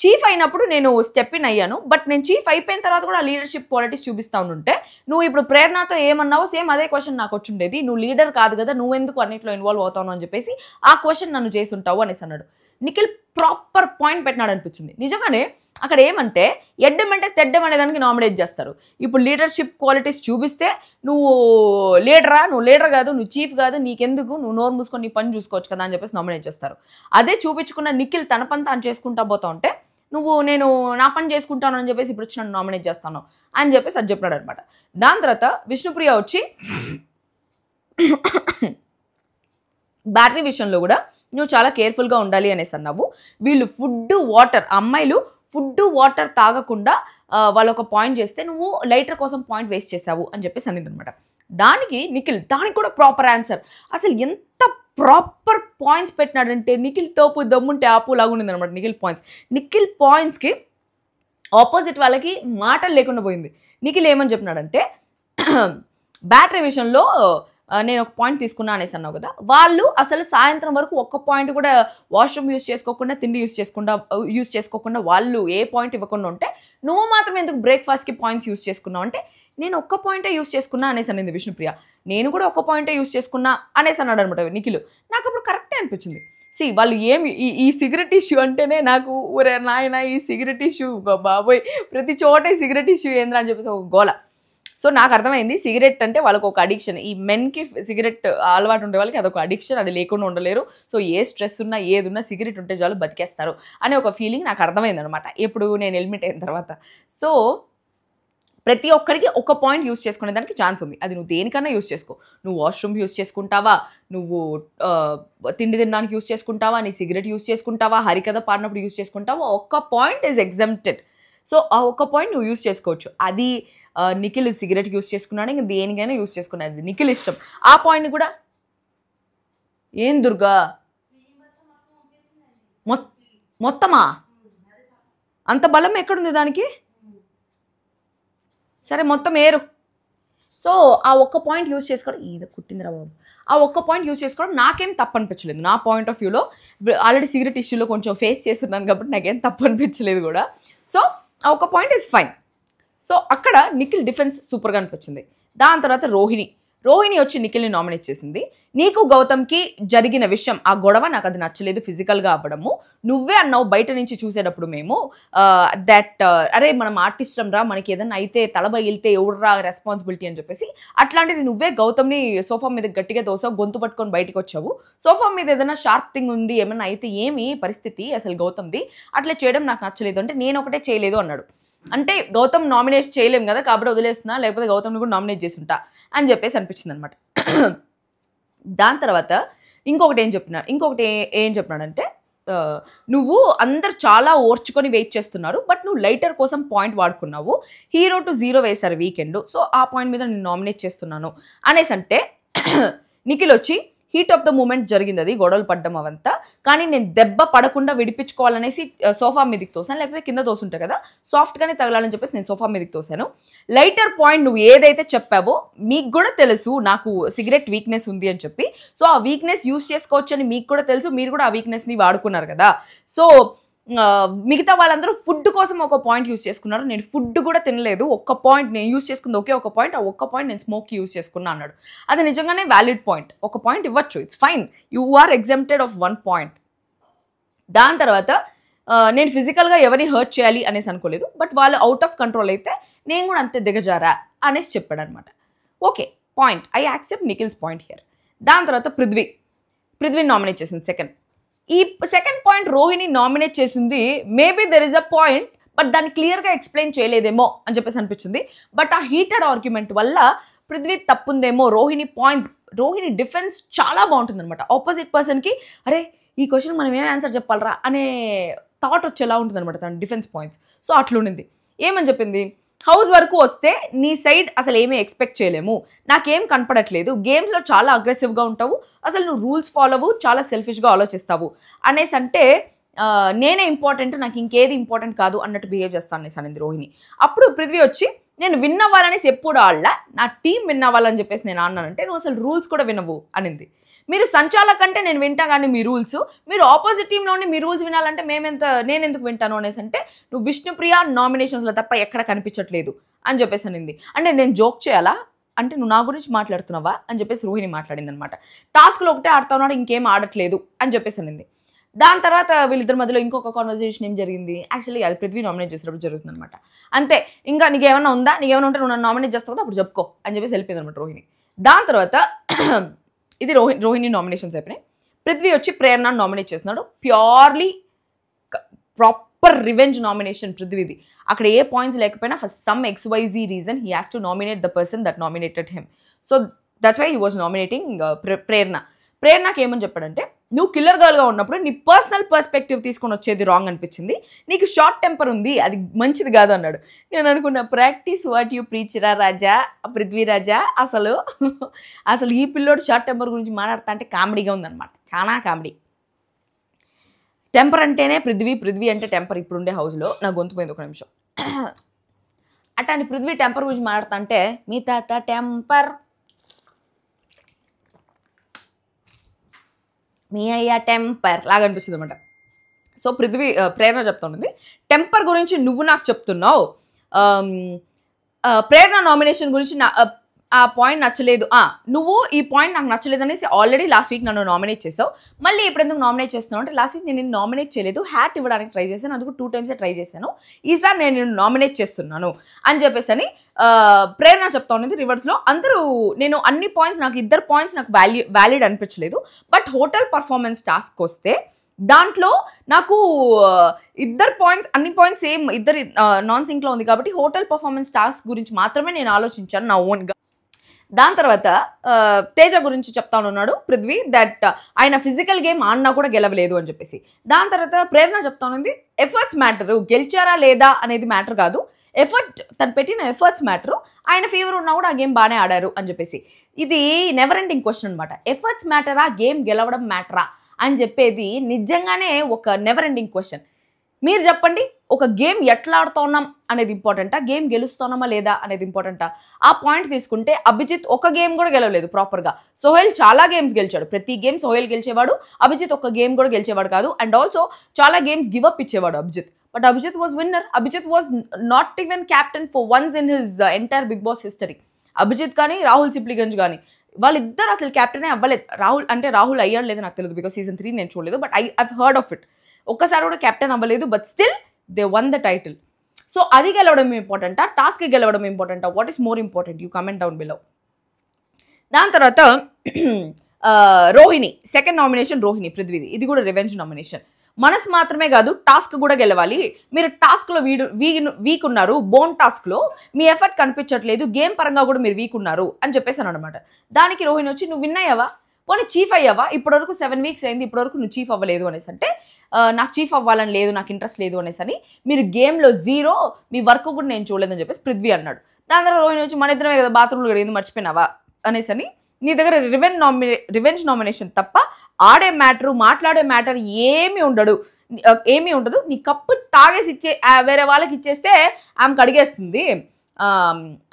చీఫ్ అయినప్పుడు నేను స్టెప్ ఇన్ అయ్యాను బట్ నేను చీఫ్ అయిపోయిన తర్వాత కూడా ఆ లీడర్షిప్ క్వాలిటీస్ చూపిస్తా ఉంటే నువ్వు ఇప్పుడు ప్రేరణతో ఏమన్నావో సేమ్ అదే క్వశ్చన్ నాకు వచ్చిండేది నువ్వు లీడర్ కాదు కదా నువ్వు ఎందుకు ఇన్వాల్వ్ అవుతావు అని చెప్పేసి ఆ క్వశ్చన్ నన్ను చేసి ఉంటావు అనేసి అన్నాడు. నిఖిల్ ప్రాపర్ పాయింట్ పెట్టినాడు అనిపించింది నిజంగానే అక్కడ ఏమంటే ఎడ్డం అంటే తెడ్డం అనే దానికి నామినేట్ చేస్తారు. ఇప్పుడు లీడర్షిప్ క్వాలిటీస్ చూపిస్తే నువ్వు లీడరా నువ్వు లీడర్ కాదు నువ్వు చీఫ్ కాదు నీకెందుకు నువ్వు నోరు మూసుకొని నీ పని చూసుకోవచ్చు కదా అని చెప్పేసి నామినేట్ చేస్తారు. అదే చూపించుకున్న నిఖిల్ తన పని తాను చేసుకుంటా పోతా ఉంటే నువ్వు నేను నా పని చేసుకుంటాను అని చెప్పేసి ఇప్పుడు వచ్చి నన్ను నామినేట్ చేస్తాను అని చెప్పేసి అది చెప్పినాడు అనమాట దాని తర్వాత విష్ణుప్రియ వచ్చి బ్యాటరీ విషయంలో కూడా నువ్వు చాలా కేర్ఫుల్గా ఉండాలి అనేసి అన్నావు. వీళ్ళు ఫుడ్ వాటర్ అమ్మాయిలు ఫుడ్ వాటర్ తాగకుండా వాళ్ళు ఒక పాయింట్ చేస్తే నువ్వు లైటర్ కోసం పాయింట్ వేస్ట్ చేసావు అని చెప్పేసి అనేది అనమాట దానికి నిఖిల్ దానికి కూడా ప్రాపర్ ఆన్సర్ అసలు ఎంత ప్రాపర్ పాయింట్స్ పెట్టినాడంటే నిఖిల్ తోపు దమ్ముంటే ఆపు లాగుండింది అనమాట నిఖిల్ పాయింట్స్ నిఖిల్ పాయింట్స్కి ఆపోజిట్ వాళ్ళకి మాటలు లేకుండా పోయింది. నిఖిల్ ఏమని చెప్పినాడంటే బ్యాటరీ విషయంలో నేను ఒక పాయింట్ తీసుకున్నా అనేసి అన్నావు కదా వాళ్ళు అసలు సాయంత్రం వరకు ఒక్క పాయింట్ కూడా వాష్రూమ్ యూస్ చేసుకోకుండా తిండి యూస్ చేసుకుండా యూస్ చేసుకోకుండా వాళ్ళు ఏ పాయింట్ ఇవ్వకుండా ఉంటే నువ్వు మాత్రం ఎందుకు బ్రేక్ఫాస్ట్కి పాయింట్స్ యూస్ చేసుకున్నావు అంటే నేను ఒక్క పాయింటే యూస్ చేసుకున్నా అనేసి అనింది విష్ణుప్రియ. నేను కూడా ఒక్క పాయింటే యూస్ చేసుకున్నా అనేసి అన్నాడు అనమాట నిఖిల్. నాకు అప్పుడు కరెక్టే అనిపించింది. సి వాళ్ళు ఏమి ఈ ఈ సిగరెట్ ఇష్యూ అంటేనే నాకు ఊరే నాయన ఈ సిగరెట్ ఇష్యూ బాబోయ్ ప్రతి చోట ఈ సిగరెట్ ఇష్యూ ఏంద్రా అని చెప్పేసి ఒక గోల. సో నాకు అర్థమైంది సిగరెట్ అంటే వాళ్ళకి ఒక అడిక్షన్ ఈ మెన్కి సిగరెట్ అలవాటు ఉండే వాళ్ళకి అదొక అడిక్షన్ అది లేకుండా ఉండలేరు. సో ఏ స్ట్రెస్ ఉన్నా ఏది ఉన్నా సిగరెట్ ఉంటే చాలు బతికేస్తారు అనే ఒక ఫీలింగ్ నాకు అర్థమైంది అనమాట ఎప్పుడు నేను హెల్మెట్ అయిన తర్వాత. సో ప్రతి ఒక్కరికి ఒక పాయింట్ యూస్ చేసుకునే దానికి ఛాన్స్ ఉంది. అది నువ్వు దేనికన్నా యూస్ చేసుకో. నువ్వు వాష్రూమ్ యూస్ చేసుకుంటావా? నువ్వు తిండి తినడానికి యూస్ చేసుకుంటావా? నీ సిగరెట్ యూస్ చేసుకుంటావా? హరికథ పాడినప్పుడు యూస్ చేసుకుంటావా? ఒక్క పాయింట్ ఈజ్ ఎగ్జామ్టెడ్ సో ఆ ఒక్క పాయింట్ నువ్వు యూస్ చేసుకోవచ్చు. అది నిఖిల్ సిగరెట్ యూస్ చేసుకున్నాడు ఇంకా దేనికైనా యూస్ చేసుకున్నాడు. నిఖిల్ ఇష్టం. ఆ పాయింట్ కూడా ఏం దుర్గా? మొత్తమా? అంత బలం ఎక్కడుంది దానికి? సరే మొత్తం ఏరు. సో ఆ ఒక్క పాయింట్ యూస్ చేసుకోవడం ఇది కుట్టిందిరా బాబు. ఆ ఒక్క పాయింట్ యూస్ చేసుకోవడం నాకేం తప్పు అనిపించలేదు నా పాయింట్ ఆఫ్ వ్యూలో ఆల్రెడీ సిగరెట్ ఇష్యూలో కొంచెం ఫేస్ చేస్తున్నాను కాబట్టి నాకేం తప్పు అనిపించలేదు కూడా. సో ఆ ఒక్క పాయింట్ ఇస్ ఫైన్ సో అక్కడ నిఖిల్ డిఫెన్స్ సూపర్గా అనిపించింది. దాని తర్వాత రోహిణి. రోహిణి వచ్చి నిఖిల్ని నామినేట్ చేసింది. నీకు గౌతమ్కి జరిగిన విషయం ఆ గొడవ నాకు అది నచ్చలేదు ఫిజికల్గా అవ్వడము. నువ్వే అన్నావు బయట నుంచి చూసేటప్పుడు మేము దట్ అరే మనం ఆర్టిస్టం రా మనకి ఏదైనా అయితే తల ఎవడరా ఎవడురా రెస్పాన్సిబిలిటీ అని చెప్పేసి అట్లాంటిది నువ్వే గౌతమ్ని సోఫా మీద గట్టిగా తోసావు గొంతు పట్టుకొని బయటికి వచ్చావు. సోఫా మీద ఏదైనా షార్ప్ థింగ్ ఉంది ఏమైనా అయితే ఏమి పరిస్థితి అసలు గౌతమ్ది? అట్లా చేయడం నాకు నచ్చలేదు అంటే నేను ఒకటే చేయలేదు అన్నాడు. అంటే గౌతమ్ నామినేట్ చేయలేం కదా కాబట్టి వదిలేస్తున్నా లేకపోతే గౌతమ్ని కూడా నామినేట్ చేసుంటా అని చెప్పేసి అనిపించింది అనమాట దాని తర్వాత ఇంకొకటి ఏం చెప్పినా ఇంకొకటి ఏం చెప్పినాడంటే నువ్వు అందరు చాలా ఓర్చుకొని వెయిట్ చేస్తున్నారు బట్ నువ్వు లైటర్ కోసం పాయింట్ వాడుకున్నావు. హీరో టు జీరో వేశారు వీకెండ్ సో ఆ పాయింట్ మీద నేను నామినేట్ చేస్తున్నాను అనేసి అంటే నిఖిల్ వచ్చి హీట్ ఆఫ్ ద మూమెంట్ జరిగింది అది గొడవలు పడ్డం అవంతా. కానీ నేను దెబ్బ పడకుండా విడిపించుకోవాలనేసి సోఫా మీదకి తోసాను. లేకపోతే కింద తోసుంటా కదా సాఫ్ట్గానే తగలాలని చెప్పేసి నేను సోఫా మీదకి తోసాను. లైటర్ పాయింట్ నువ్వు ఏదైతే చెప్పావో మీకు కూడా తెలుసు నాకు సిగరెట్ వీక్నెస్ ఉంది అని చెప్పి. సో ఆ వీక్నెస్ యూస్ చేసుకోవచ్చు అని మీకు కూడా తెలుసు మీరు కూడా ఆ వీక్నెస్ని వాడుకున్నారు కదా. సో మిగతా వాళ్ళందరూ ఫుడ్ కోసం ఒక పాయింట్ యూస్ చేసుకున్నారు. నేను ఫుడ్ కూడా తినలేదు. ఒక్క పాయింట్ నేను యూస్ చేసుకుంది ఒకే ఒక పాయింట్ ఆ ఒక్క పాయింట్ నేను స్మోక్ యూస్ చేసుకున్నా అన్నాడు. అది నిజంగానే వ్యాలిడ్ పాయింట్ ఒక పాయింట్ ఇవ్వచ్చు. It's fine you are exempted of one point దాని తర్వాత నేను ఫిజికల్గా ఎవరిని హర్ట్ చేయాలి అనేసి అనుకోలేదు. బట్ వాళ్ళు అవుట్ ఆఫ్ కంట్రోల్ అయితే నేను కూడా అంతే దిగజారా అనేసి చెప్పాడు అనమాట okay point I accept Nikhil's point here దాని తర్వాత పృథ్వీ. పృథ్వీ నామినేట్ చేసింది సెకండ్ ఈ సెకండ్ పాయింట్ రోహిణి నామినేట్ చేసింది. Maybe there is a point but దాన్ని క్లియర్గా ఎక్స్ప్లెయిన్ చేయలేదేమో అని చెప్పేసి అనిపించింది బట్ ఆ హీటెడ్ ఆర్గ్యుమెంట్ వల్ల పృథ్వీ తప్పుందేమో రోహిణి పాయింట్స్ రోహిణి డిఫెన్స్ చాలా బాగుంటుంది అనమాట ఆపోజిట్ పర్సన్కి అరే ఈ క్వశ్చన్ మనం ఏం ఆన్సర్ చెప్పాలరా? అనే థాట్ వచ్చేలా ఉంటుంది అనమాట తన డిఫెన్స్ పాయింట్స్ సో అట్లుండింది. ఏమని చెప్పింది? హౌస్ వరకు వస్తే నీ సైడ్ అసలు ఏమీ ఎక్స్పెక్ట్ చేయలేము. నాకేం కనపడట్లేదు. గేమ్స్లో చాలా అగ్రెసివ్గా ఉంటావు. అసలు నువ్వు రూల్స్ ఫాలో అవ్వు చాలా సెల్ఫిష్గా ఆలోచిస్తావు. అనేసి అంటే నేనే ఇంపార్టెంట్ నాకు ఇంకేది ఇంపార్టెంట్ కాదు అన్నట్టు బిహేవ్ చేస్తాను అనేసి అనేది రోహిణి. అప్పుడు పృథ్వీ వచ్చి నేను విన్ అవ్వాలనేసి ఎప్పుడు ఆళ్ళ నా టీం విన్ అవ్వాలని చెప్పేసి నేను అన్నానంటే నువ్వు అసలు రూల్స్ కూడా వినవు అనింది. మీరు సంచాలక్ అంటే నేను వింటా కానీ మీ రూల్స్. మీరు ఆపోజిట్ టీంలో ఉండి మీ రూల్స్ వినాలంటే మేమెంత నేను ఎందుకు వింటాను అనేసి అంటే నువ్వు విష్ణుప్రియ నామినేషన్స్లో తప్ప ఎక్కడ కనిపించట్లేదు అని చెప్పేసి అనింది. అంటే నేను జోక్ చేయాలా? అంటే నువ్వు నా గురించి మాట్లాడుతున్నావా? అని చెప్పేసి రోహిణి మాట్లాడింది అనమాట టాస్క్లో ఒకటే ఆడుతా ఉన్నాడు ఇంకేం ఆడట్లేదు అని చెప్పేసి అనింది. దాని తర్వాత వీళ్ళిద్దరి మధ్యలో ఇంకొక కాన్వర్జేషన్ ఏం జరిగింది? యాక్చువల్లీ అది పృథ్వీ నామినేట్ చేసినప్పుడు జరుగుతుంది అనమాట అంతే ఇంకా నీకేమైనా ఉందా? నీకేమైనా ఉంటే నువ్వు నామినేట్ చేస్తావు అప్పుడు చెప్పుకో అని చెప్పేసి వెళ్ళిపోయింది అనమాట రోహిణి. దాని తర్వాత ఇది రోహిణి రోహిణి నామినేషన్స్ అయిపోయినాయి పృథ్వీ వచ్చి ప్రేరణ నామినేట్ చేస్తున్నాడు. ప్యూర్లీ ప్రాపర్ రివెంజ్ నామినేషన్ పృథ్వీది. అక్కడ ఏ పాయింట్స్ లేకపోయినా for some XYZ reason he has to nominate the person that nominated him so that's why he was nominating Prerana. ప్రేరణకి ఏమని చెప్పాడంటే నువ్వు కిల్లర్ గర్ల్గా ఉన్నప్పుడు నీ పర్సనల్ పర్స్పెక్టివ్ తీసుకొని వచ్చేది రాంగ్ అనిపించింది. నీకు షార్ట్ టెంపర్ ఉంది అది మంచిది కాదు అన్నాడు. నేను అనుకున్న ప్రాక్టీస్ వాట్ యూ ప్రీచరా రాజా పృథ్వీరాజా అసలు అసలు ఈ పిల్లోడు షార్ట్ టెంపర్ గురించి మాట్లాడతా అంటే కామెడీగా ఉందన్నమాట చాలా కామెడీ. టెంపర్ అంటేనే పృథ్వీ పృథ్వీ అంటే టెంపర్ ఇప్పుడుండే హౌస్లో నా గొంతు పోయింది ఒక నిమిషం. అట్లాంటి పృథ్వీ టెంపర్ గురించి మాట్లాడతా అంటే మీ తాత టెంపర్ మీ అయ్యా టెంపర్ లాగా అనిపించింది అనమాట సో పృథ్వీ ప్రేరణ చెప్తున్నది టెంపర్ గురించి నువ్వు నాకు చెప్తున్నావు. Um, uh, ప్రేరణ నామినేషన్ గురించి నా uh, ఆ, పాయింట్ నచ్చలేదు. నువ్వు ఈ పాయింట్ నాకు నచ్చలేదు అనేసి ఆల్రెడీ లాస్ట్ వీక్ నన్ను నామినేట్ చేసావు. మళ్ళీ ఇప్పుడు ఎందుకు నామినేట్ చేస్తున్నావు అంటే లాస్ట్ వీక్ నేను నిన్ను నామినేట్ చేయలేదు. హ్యాట్ ఇవ్వడానికి ట్రై చేశాను. అందుకు టూ టైమ్సే ట్రై చేశాను. ఈసారి నేను నిన్ను నామినేట్ చేస్తున్నాను అని చెప్పేసి అని uh, ప్రేరణ చెప్తా ఉన్నది రివర్స్లో అందరూ నేను అన్ని పాయింట్స్ నాకు ఇద్దరు పాయింట్స్ నాకు వాల్యూ వ్యాలిడ్ అనిపించలేదు. బట్ హోటల్ పర్ఫార్మెన్స్ టాస్క్ వస్తే దాంట్లో నాకు ఇద్దరు పాయింట్స్ అన్ని పాయింట్స్ సేమ్ ఇద్దరు నాన్ సింక్లో ఉంది కాబట్టి హోటల్ పర్ఫార్మెన్స్ టాస్క్ గురించి మాత్రమే నేను ఆలోచించాను నా ఓన్గా. దాని తర్వాత తేజ గురించి చెప్తాను ఉన్నాడు పృథ్వీ దట్ ఆయన ఫిజికల్ గేమ్ ఆడినా కూడా గెలవలేదు అని చెప్పేసి. దాని తర్వాత ప్రేరణ చెప్తానుంది ఎఫర్ట్స్ మ్యాటరు గెలిచారా లేదా అనేది మ్యాటర్ కాదు. ఎఫర్ట్ తను పెట్టిన ఎఫర్ట్స్ మ్యాటరు ఆయన ఫీవర్ ఉన్నా కూడా ఆ గేమ్ బాగానే ఆడారు అని చెప్పేసి. ఇది నెవర్ ఎండింగ్ క్వశ్చన్ అనమాట ఎఫర్ట్స్ మ్యాటరా గేమ్ గెలవడం మ్యాటరా? అని చెప్పేది నిజంగానే ఒక నెవర్ ఎండింగ్ క్వశ్చన్ మీరు చెప్పండి ఒక గేమ్ ఎట్లా ఆడుతున్నాం అనేది ఇంపార్టెంటా గేమ్ గెలుస్తున్నామా లేదా అనేది ఇంపార్టెంటా ఆ? పాయింట్ తీసుకుంటే అభిజిత్ ఒక గేమ్ కూడా గెలవలేదు ప్రాపర్గా సోహెల్ చాలా గేమ్స్ గెలిచాడు. ప్రతి గేమ్ సోహెల్ గెలిచేవాడు అభిజిత్ ఒక గేమ్ కూడా గెలిచేవాడు కాదు. అండ్ ఆల్సో చాలా గేమ్స్ గివ్ అప్ ఇచ్చేవాడు Abhijeet. But Abhijeet was winner Abhijeet was not even captain for once in his entire Bigg Boss history Abhijeet కానీ రాహుల్ సిప్లిగంజ్ కానీ వాళ్ళిద్దరు అసలు క్యాప్టెనే అవ్వలేదు. రాహుల్ అంటే రాహుల్ అయ్యాడు లేదు నాకు తెలియదు బికాస్ సీజన్ త్రీ నేను చూడలేదు but I I've heard of it ఒక్కసారి కూడా కెప్టెన్ అవ్వలేదు but still they won the title so అది గెలవడం ఇంపార్టెంటా టాస్క్ గెలవడం ఇంపార్టెంటా what is more important you comment down below దాని తర్వాత uh, Rohini second nomination Rohini పృథ్వీది. ఇది కూడా రివెంజ్ నామినేషన్ మనసు మాత్రమే కాదు టాస్క్ కూడా గెలవాలి. మీరు టాస్క్లో వీడు వీక్ వీక్ ఉన్నారు బోన్ టాస్క్లో మీ ఎఫర్ట్ కనిపించట్లేదు గేమ్ పరంగా కూడా మీరు వీక్ ఉన్నారు అని చెప్పేసాను అనమాట దానికి రోహిణి వచ్చి నువ్వు విన్ అయ్యావా? పోనీ చీఫ్ అయ్యావా? ఇప్పటివరకు సెవెన్ వీక్స్ అయింది ఇప్పటివరకు నువ్వు చీఫ్ అవ్వలేదు అనేసి అంటే నాకు చీఫ్ అవ్వాలని లేదు నాకు ఇంట్రెస్ట్ లేదు అనేసి అని మీరు గేమ్లో జీరో మీ వర్క్ కూడా నేను చూడలేదని చెప్పేసి పృథ్వీ అన్నాడు. దాని తర్వాత రోహిణి వచ్చి మన ఇద్దరమే కదా బాత్రూమ్లో ఏంది మర్చిపోయినావా? అనేసి అని నీ దగ్గర రివెన్ నామినే రివెంజ్ నామినేషన్ తప్ప ఆడే మ్యాటరు మాట్లాడే మ్యాటర్ ఏమీ ఉండడు. ఏమీ ఉండదు. నీ కప్పు తాగేసి ఇచ్చే వేరే వాళ్ళకి ఇచ్చేస్తే ఆమె కడిగేస్తుంది.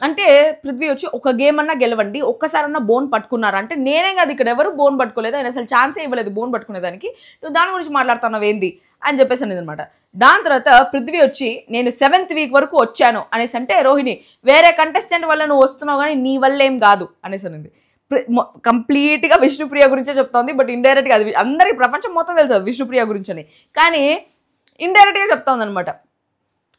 అంటే పృథ్వీ వచ్చి ఒక గేమ్ అన్నా గెలవండి ఒక్కసారన్నా బోన్ పట్టుకున్నారు. అంటే నేనే కాదు ఇక్కడ ఎవరు బోన్ పట్టుకోలేదు ఆయన అసలు ఛాన్సే ఇవ్వలేదు బోన్ పట్టుకునేదానికి. నువ్వు దాని గురించి మాట్లాడుతున్నావు ఏంది? అని చెప్పేసి అనేది అనమాట దాని తర్వాత పృథ్వీ వచ్చి నేను సెవెంత్ వీక్ వరకు వచ్చాను అనేసి అంటే రోహిణి వేరే కంటెస్టెంట్ వల్ల నువ్వు వస్తున్నావు కానీ నీ వల్ల ఏం కాదు అనేసి అనేది కంప్లీట్గా విష్ణుప్రియ గురించే చెప్తోంది బట్ ఇండైరెక్ట్గా అది అందరికీ ప్రపంచం మొత్తం తెలుసు విష్ణుప్రియ గురించి అని కానీ ఇండైరెక్ట్గా చెప్తోంది అనమాట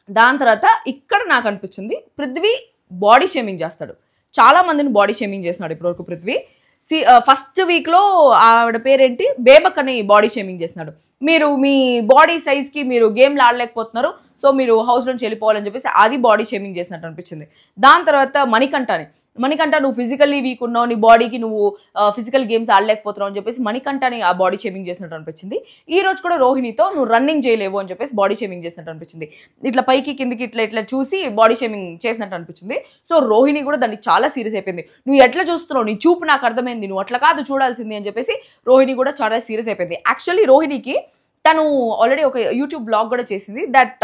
దాని తర్వాత ఇక్కడ నాకు అనిపించింది పృథ్వీ బాడీ షేమింగ్ చేస్తాడు. చాలా మందిని బాడీ షేమింగ్ చేస్తున్నాడు ఇప్పటివరకు పృథ్వీ. సి ఫస్ట్ వీక్లో ఆవిడ పేరేంటి? బేబక్ బాడీ షేమింగ్ చేస్తున్నాడు. మీరు మీ బాడీ సైజ్కి మీరు గేమ్లు ఆడలేకపోతున్నారు సో మీరు హౌస్ నుంచి వెళ్ళిపోవాలని చెప్పేసి అది బాడీ షేమింగ్ చేసినట్టు అనిపించింది. దాని తర్వాత మణికంఠని. మణికంఠ నువ్వు ఫిజికల్లీ వీక్ ఉన్నావు నీ బాడీకి నువ్వు ఫిజికల్ గేమ్స్ ఆడలేకపోతున్నావు అని చెప్పేసి మణికంఠని ఆ బాడీ షేమింగ్ చేసినట్టు అనిపించింది. ఈ రోజు కూడా రోహిణితో నువ్వు రన్నింగ్ చేయలేవు అని చెప్పేసి బాడీ షేమింగ్ చేసినట్టు అనిపించింది. ఇట్లా పైకి కిందికి ఇట్లా ఇట్లా చూసి బాడీ షేమింగ్ చేసినట్టు అనిపించింది. సో రోహిణి కూడా దానికి చాలా సీరియస్ అయిపోయింది. నువ్వు ఎట్లా చూస్తున్నావు? నీ చూపు నాకు అర్థమైంది. నువ్వు అట్లా కాదు చూడాల్సింది అని చెప్పేసి రోహిణి కూడా చాలా సీరియస్ అయిపోయింది. యాక్చువల్లీ రోహిణికి తను ఆల్రెడీ ఒక యూట్యూబ్ బ్లాగ్ కూడా చేసింది దట్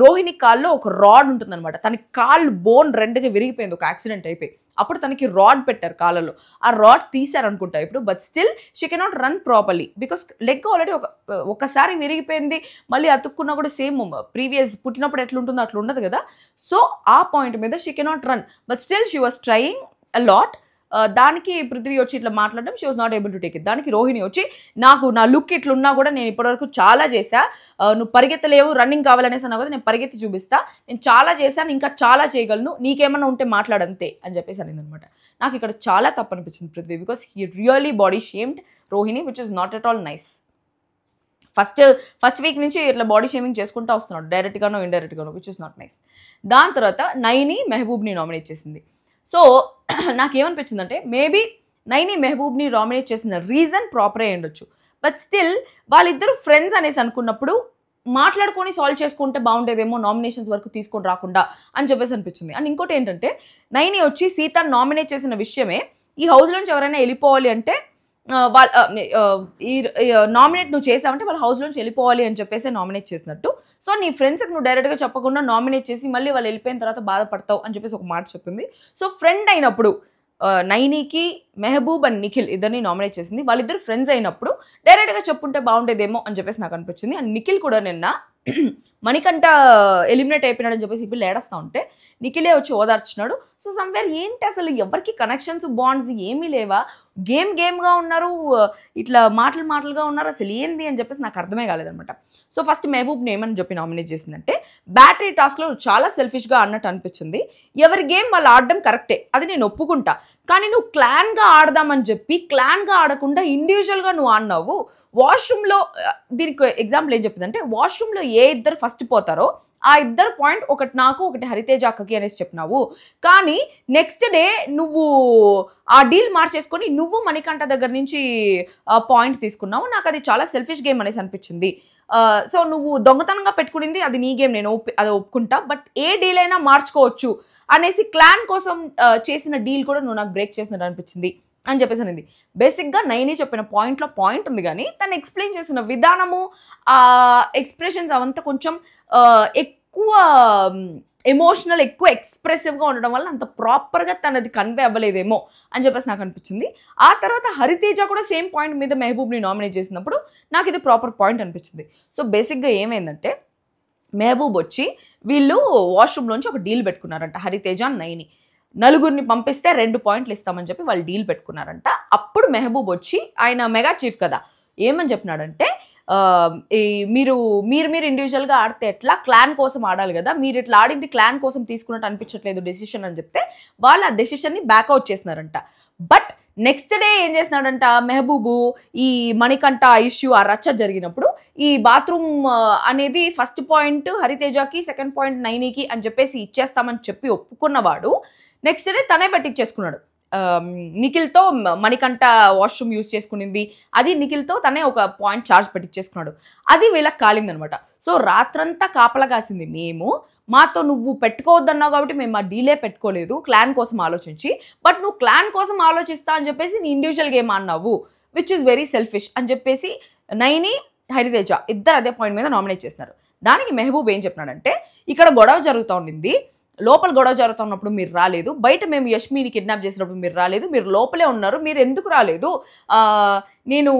రోహిణి కాల్లో ఒక రాడ్ ఉంటుందన్నమాట. తన కాళ్ళు బోన్ రెండుగా విరిగిపోయింది. ఒక యాక్సిడెంట్ అయిపోయి. అప్పుడు తనకి రాడ్ పెట్టారు కాళ్ళలో. ఆ రాడ్ తీశారు అనుకుంటా ఇప్పుడు but still she cannot run properly because leg already ఒక ఒకసారి విరిగిపోయింది మళ్ళీ అతుక్కున్నా కూడా సేమ్ ప్రీవియస్ పుట్టినప్పుడు ఎట్లుంటుందో అట్లా ఉండదు కదా. సో ఆ పాయింట్ మీద she cannot run but still she was trying a lot దానికి పృథ్వీ వచ్చి ఇట్లా మాట్లాడడం she was not able to take it దానికి రోహిణి వచ్చి నాకు నా లుక్ ఇట్లున్నా కూడా నేను ఇప్పటివరకు చాలా చేశా. నువ్వు పరిగెత్తలేవు రన్నింగ్ కావాలనేసి అన్న కదా నేను పరిగెత్తి చూపిస్తా. నేను చాలా చేశాను ఇంకా చాలా చేయగలను. నీకేమన్నా ఉంటే మాట్లాడంతే అని చెప్పేసి అనింది అనమాట నాకు ఇక్కడ చాలా తప్పు అనిపించింది Prithvi because he really body shamed Rohini which is not at all nice first first week నుంచి ఇట్లా బాడీ షేమింగ్ చేసుకుంటూ వస్తున్నాడు డైరెక్ట్గానో ఇండైరెక్ట్గానో విచ్ ఇస్ నాట్ నైస్ దాని తర్వాత నైని మెహబూబ్ని నామినేట్ చేసింది. సో నాకేమనిపించిందంటే మేబీ నైని మెహబూబ్ని నామినేట్ చేసిన రీజన్ ప్రాపర్ ఉండొచ్చు. బట్ స్టిల్ వాళ్ళిద్దరు ఫ్రెండ్స్ అనేసి అనుకున్నప్పుడు మాట్లాడుకొని సాల్వ్ చేసుకుంటే బాగుండేదేమో నామినేషన్స్ వరకు తీసుకొని రాకుండా అని చెప్పేసి అనిపించింది. అండ్ ఇంకోటి ఏంటంటే నైని వచ్చి సీత నామినేట్ చేసిన విషయమే ఈ హౌస్ నుంచి ఎవరైనా వెళ్ళిపోవాలి అంటే వాళ్ళ ఈ నామినేట్ నువ్వు చేసావంటే వాళ్ళ హౌస్ నుంచి వెళ్ళిపోవాలి అని చెప్పేసి నామినేట్ చేసినట్టు. సో నీ ఫ్రెండ్స్కి నువ్వు డైరెక్ట్గా చెప్పకుండా నామినేట్ చేసి మళ్ళీ వాళ్ళు వెళ్ళిపోయిన తర్వాత బాధపడతావు అని చెప్పేసి ఒక మాట చెప్పింది. సో ఫ్రెండ్ అయినప్పుడు నైనీకి నైనికి మెహబూబ్ అండ్ నిఖిల్ ఇద్దరిని నామినేట్ చేసింది. వాళ్ళిద్దరు ఫ్రెండ్స్ అయినప్పుడు డైరెక్ట్గా చెప్పుంటే బాగుండేదేమో అని చెప్పేసి నాకు అనిపించింది. అండ్ నిఖిల్ కూడా నిన్న మణికంఠ ఎలిమినేట్ అయిపోయినాడని చెప్పేసి ఇప్పుడు ఏడస్తా ఉంటే నిఖిలే వచ్చి ఓదార్చున్నాడు. సో సమ్వేర్ ఏంటి అసలు? ఎవరికి కనెక్షన్స్ బాండ్స్ ఏమీ లేవా? గేమ్ గేమ్గా ఉన్నారు ఇట్లా మాటలు మాటలుగా ఉన్నారు అసలు ఏంది అని చెప్పేసి నాకు అర్థమే కాలేదనమాట సో ఫస్ట్ మెహబూబ్ని ఏమని చెప్పి నామినేట్ చేసిందంటే బ్యాటరీ టాస్క్లో చాలా సెల్ఫిష్గా అన్నట్టు అనిపించింది. ఎవరి గేమ్ వాళ్ళు ఆడడం కరెక్టే అది నేను ఒప్పుకుంటా. కానీ నువ్వు క్లాన్గా ఆడదామని చెప్పి క్లాన్గా ఆడకుండా ఇండివిజువల్గా నువ్వు ఆడినావు. వాష్రూమ్లో దీనికి ఎగ్జాంపుల్ ఏం చెప్పిందంటే వాష్రూమ్లో ఏ ఇద్దరు ఫస్ట్ పోతారో ఆ ఇద్దరు పాయింట్ ఒకటి నాకు ఒకటి హరితేజ అక్కకి అనేసి చెప్పినావు. కానీ నెక్స్ట్ డే నువ్వు ఆ డీల్ మార్చేసుకొని నువ్వు మణికంఠ దగ్గర నుంచి పాయింట్ తీసుకున్నావు. నాకు అది చాలా సెల్ఫిష్ గేమ్ అనేసి అనిపించింది. సో నువ్వు దొంగతనంగా పెట్టుకునింది అది నీ గేమ్ నేను ఒప్పి అది ఒప్పుకుంటా. బట్ ఏ డీల్ అయినా మార్చుకోవచ్చు అనేసి క్లాన్ కోసం చేసిన డీల్ కూడా నువ్వు నాకు బ్రేక్ చేసినట్టు అనిపించింది. అని చెప్పేసి అనేది. బేసిక్గా నైని చెప్పిన పాయింట్లో పాయింట్ ఉంది కానీ తను ఎక్స్ప్లెయిన్ చేసిన విధానము ఎక్స్ప్రెషన్స్ అవంతా కొంచెం ఎక్కువ ఎమోషనల్ ఎక్కువ ఎక్స్ప్రెసివ్గా ఉండడం వల్ల అంత ప్రాపర్గా తనది కన్వే అవ్వలేదేమో అని చెప్పేసి నాకు అనిపించింది. ఆ తర్వాత హరితేజ కూడా సేమ్ పాయింట్ మీద మెహబూబ్ని నామినేట్ చేసినప్పుడు నాకు ఇది ప్రాపర్ పాయింట్ అనిపించింది. సో బేసిక్గా ఏమైందంటే మెహబూబ్ వచ్చి వీళ్ళు వాష్రూమ్లోంచి ఒక డీల్ పెట్టుకున్నారంట హరితేజ నైని నలుగురిని పంపిస్తే రెండు పాయింట్లు ఇస్తామని చెప్పి వాళ్ళు డీల్ పెట్టుకున్నారంట. అప్పుడు మెహబూబ్ వచ్చి ఆయన మెగా చీఫ్ కదా ఏమని చెప్పినాడంటే ఈ మీరు మీరు మీరు ఇండివిజువల్గా ఆడితే ఎట్లా? క్లాన్ కోసం ఆడాలి కదా మీరు ఇట్లా ఆడింది క్లాన్ కోసం తీసుకున్నట్టు అనిపించట్లేదు డెసిషన్ అని చెప్తే వాళ్ళు ఆ డెసిషన్ని బ్యాక్అవుట్ చేసినారంట. బట్ నెక్స్ట్ డే ఏం చేసినాడంట మెహబూబు ఈ మణికంఠ ఇష్యూ ఆ రచ్చ జరిగినప్పుడు ఈ బాత్రూమ్ అనేది ఫస్ట్ పాయింట్ హరితేజకి సెకండ్ పాయింట్ నైనికి అని చెప్పేసి ఇచ్చేస్తామని చెప్పి ఒప్పుకున్నవాడు నెక్స్ట్ డే తనే పెట్టించేసుకున్నాడు. నిఖిల్తో మణికంఠ వాష్రూమ్ యూస్ చేసుకునింది. అది నిఖిల్తో తనే ఒక పాయింట్ చార్జ్ పెట్టించేసుకున్నాడు అది వీళ్ళకి కాలిందనమాట. సో రాత్రంతా కాపలా కాసింది మేము. మాతో నువ్వు పెట్టుకోవద్దన్నావు కాబట్టి మేము ఆ డీలే పెట్టుకోలేదు. క్లాన్ కోసం ఆలోచించి బట్ నువ్వు క్లాన్ కోసం ఆలోచిస్తా అని చెప్పేసి నీ ఇండివిజువల్ గేమ్ అన్నావు విచ్ ఇస్ వెరీ సెల్ఫిష్ అని చెప్పేసి నైని హరితేజ ఇద్దరు అదే పాయింట్ మీద నామినేట్ చేస్తున్నారు. దానికి మెహబూబ్ ఏం చెప్పినాడంటే ఇక్కడ గొడవ జరుగుతూ ఉండింది. లోపల గొడవ జరుగుతున్నప్పుడు మీరు రాలేదు. బయట మేము యష్మిని కిడ్నాప్ చేసినప్పుడు మీరు రాలేదు. మీరు లోపలే ఉన్నారు. మీరు ఎందుకు రాలేదు? నేను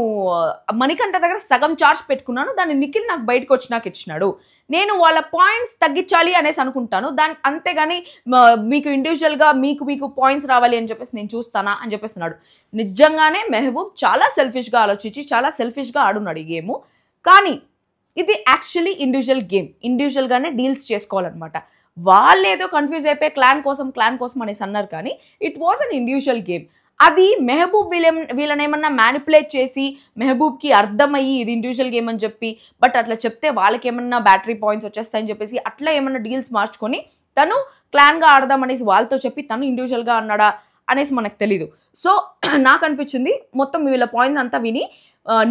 మణికంఠ దగ్గర సగం చార్జ్ పెట్టుకున్నాను. దాన్ని నిఖిల్ నాకు బయటకు వచ్చి నాకు ఇచ్చినాడు. నేను వాళ్ళ పాయింట్స్ తగ్గించాలి అనేసి అనుకుంటాను. దాని అంతేగాని మీకు ఇండివిజువల్గా మీకు మీకు పాయింట్స్ రావాలి అని చెప్పేసి నేను చూస్తానా అని చెప్పేస్తున్నాడు నిజంగానే మెహబూబ్ చాలా సెల్ఫిష్గా ఆలోచించి చాలా సెల్ఫిష్గా ఆడున్నాడు ఈ గేమ్. కానీ ఇది యాక్చువల్లీ ఇండివిజువల్ గేమ్ ఇండివిజువల్గానే డీల్స్ చేసుకోవాలన్నమాట. వాళ్ళు ఏదో కన్ఫ్యూజ్ అయిపోయి క్లాన్ కోసం క్లాన్ కోసం అనేసి అన్నారు కానీ it was an individual game అది మెహబూబ్ వీళ్ళ వీళ్ళనేమన్నా మ్యానిపులేట్ చేసి మెహబూబ్కి అర్థమయ్యి ఇది ఇండివిజువల్ గేమ్ అని చెప్పి బట్ అట్లా చెప్తే వాళ్ళకి ఏమన్నా బ్యాటరీ పాయింట్స్ వచ్చేస్తాయని చెప్పేసి అట్లా ఏమన్నా డీల్స్ మార్చుకొని తను క్లాన్గా ఆడదాం అనేసి వాళ్ళతో చెప్పి తను ఇండివిజువల్గా అన్నాడా అనేసి మనకు తెలీదు. సో నాకు అనిపించింది మొత్తం వీళ్ళ పాయింట్స్ అంతా విని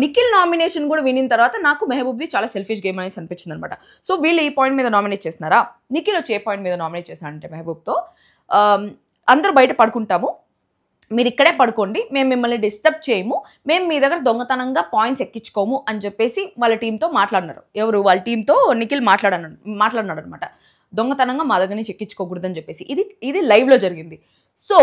నిఖిల్ నామినేషన్ కూడా వినిన తర్వాత నాకు మెహబూబ్ది చాలా సెల్ఫిష్ గేమ్ అనేసి అనిపించింది అనమాట సో వీళ్ళు ఈ పాయింట్ మీద నామినేట్ చేస్తున్నారా? నిఖిల్ వచ్చి ఏ పాయింట్ మీద నామినేట్ చేస్తున్నారంటే మెహబూబ్తో. అందరూ బయట పడుకుంటాము. మీరు ఇక్కడే పడుకోండి. మేము మిమ్మల్ని డిస్టర్బ్ చేయము. మేము మీ దగ్గర దొంగతనంగా పాయింట్స్ ఎక్కించుకోము అని చెప్పేసి వాళ్ళ టీంతో మాట్లాడినారు. ఎవరు? వాళ్ళ టీంతో నిఖిల్ మాట్లాడన మాట్లాడినాడు అనమాట దొంగతనంగా మా దగ్గర నుంచి ఎక్కించుకోకూడదని చెప్పేసి. ఇది ఇది లైవ్లో జరిగింది. సో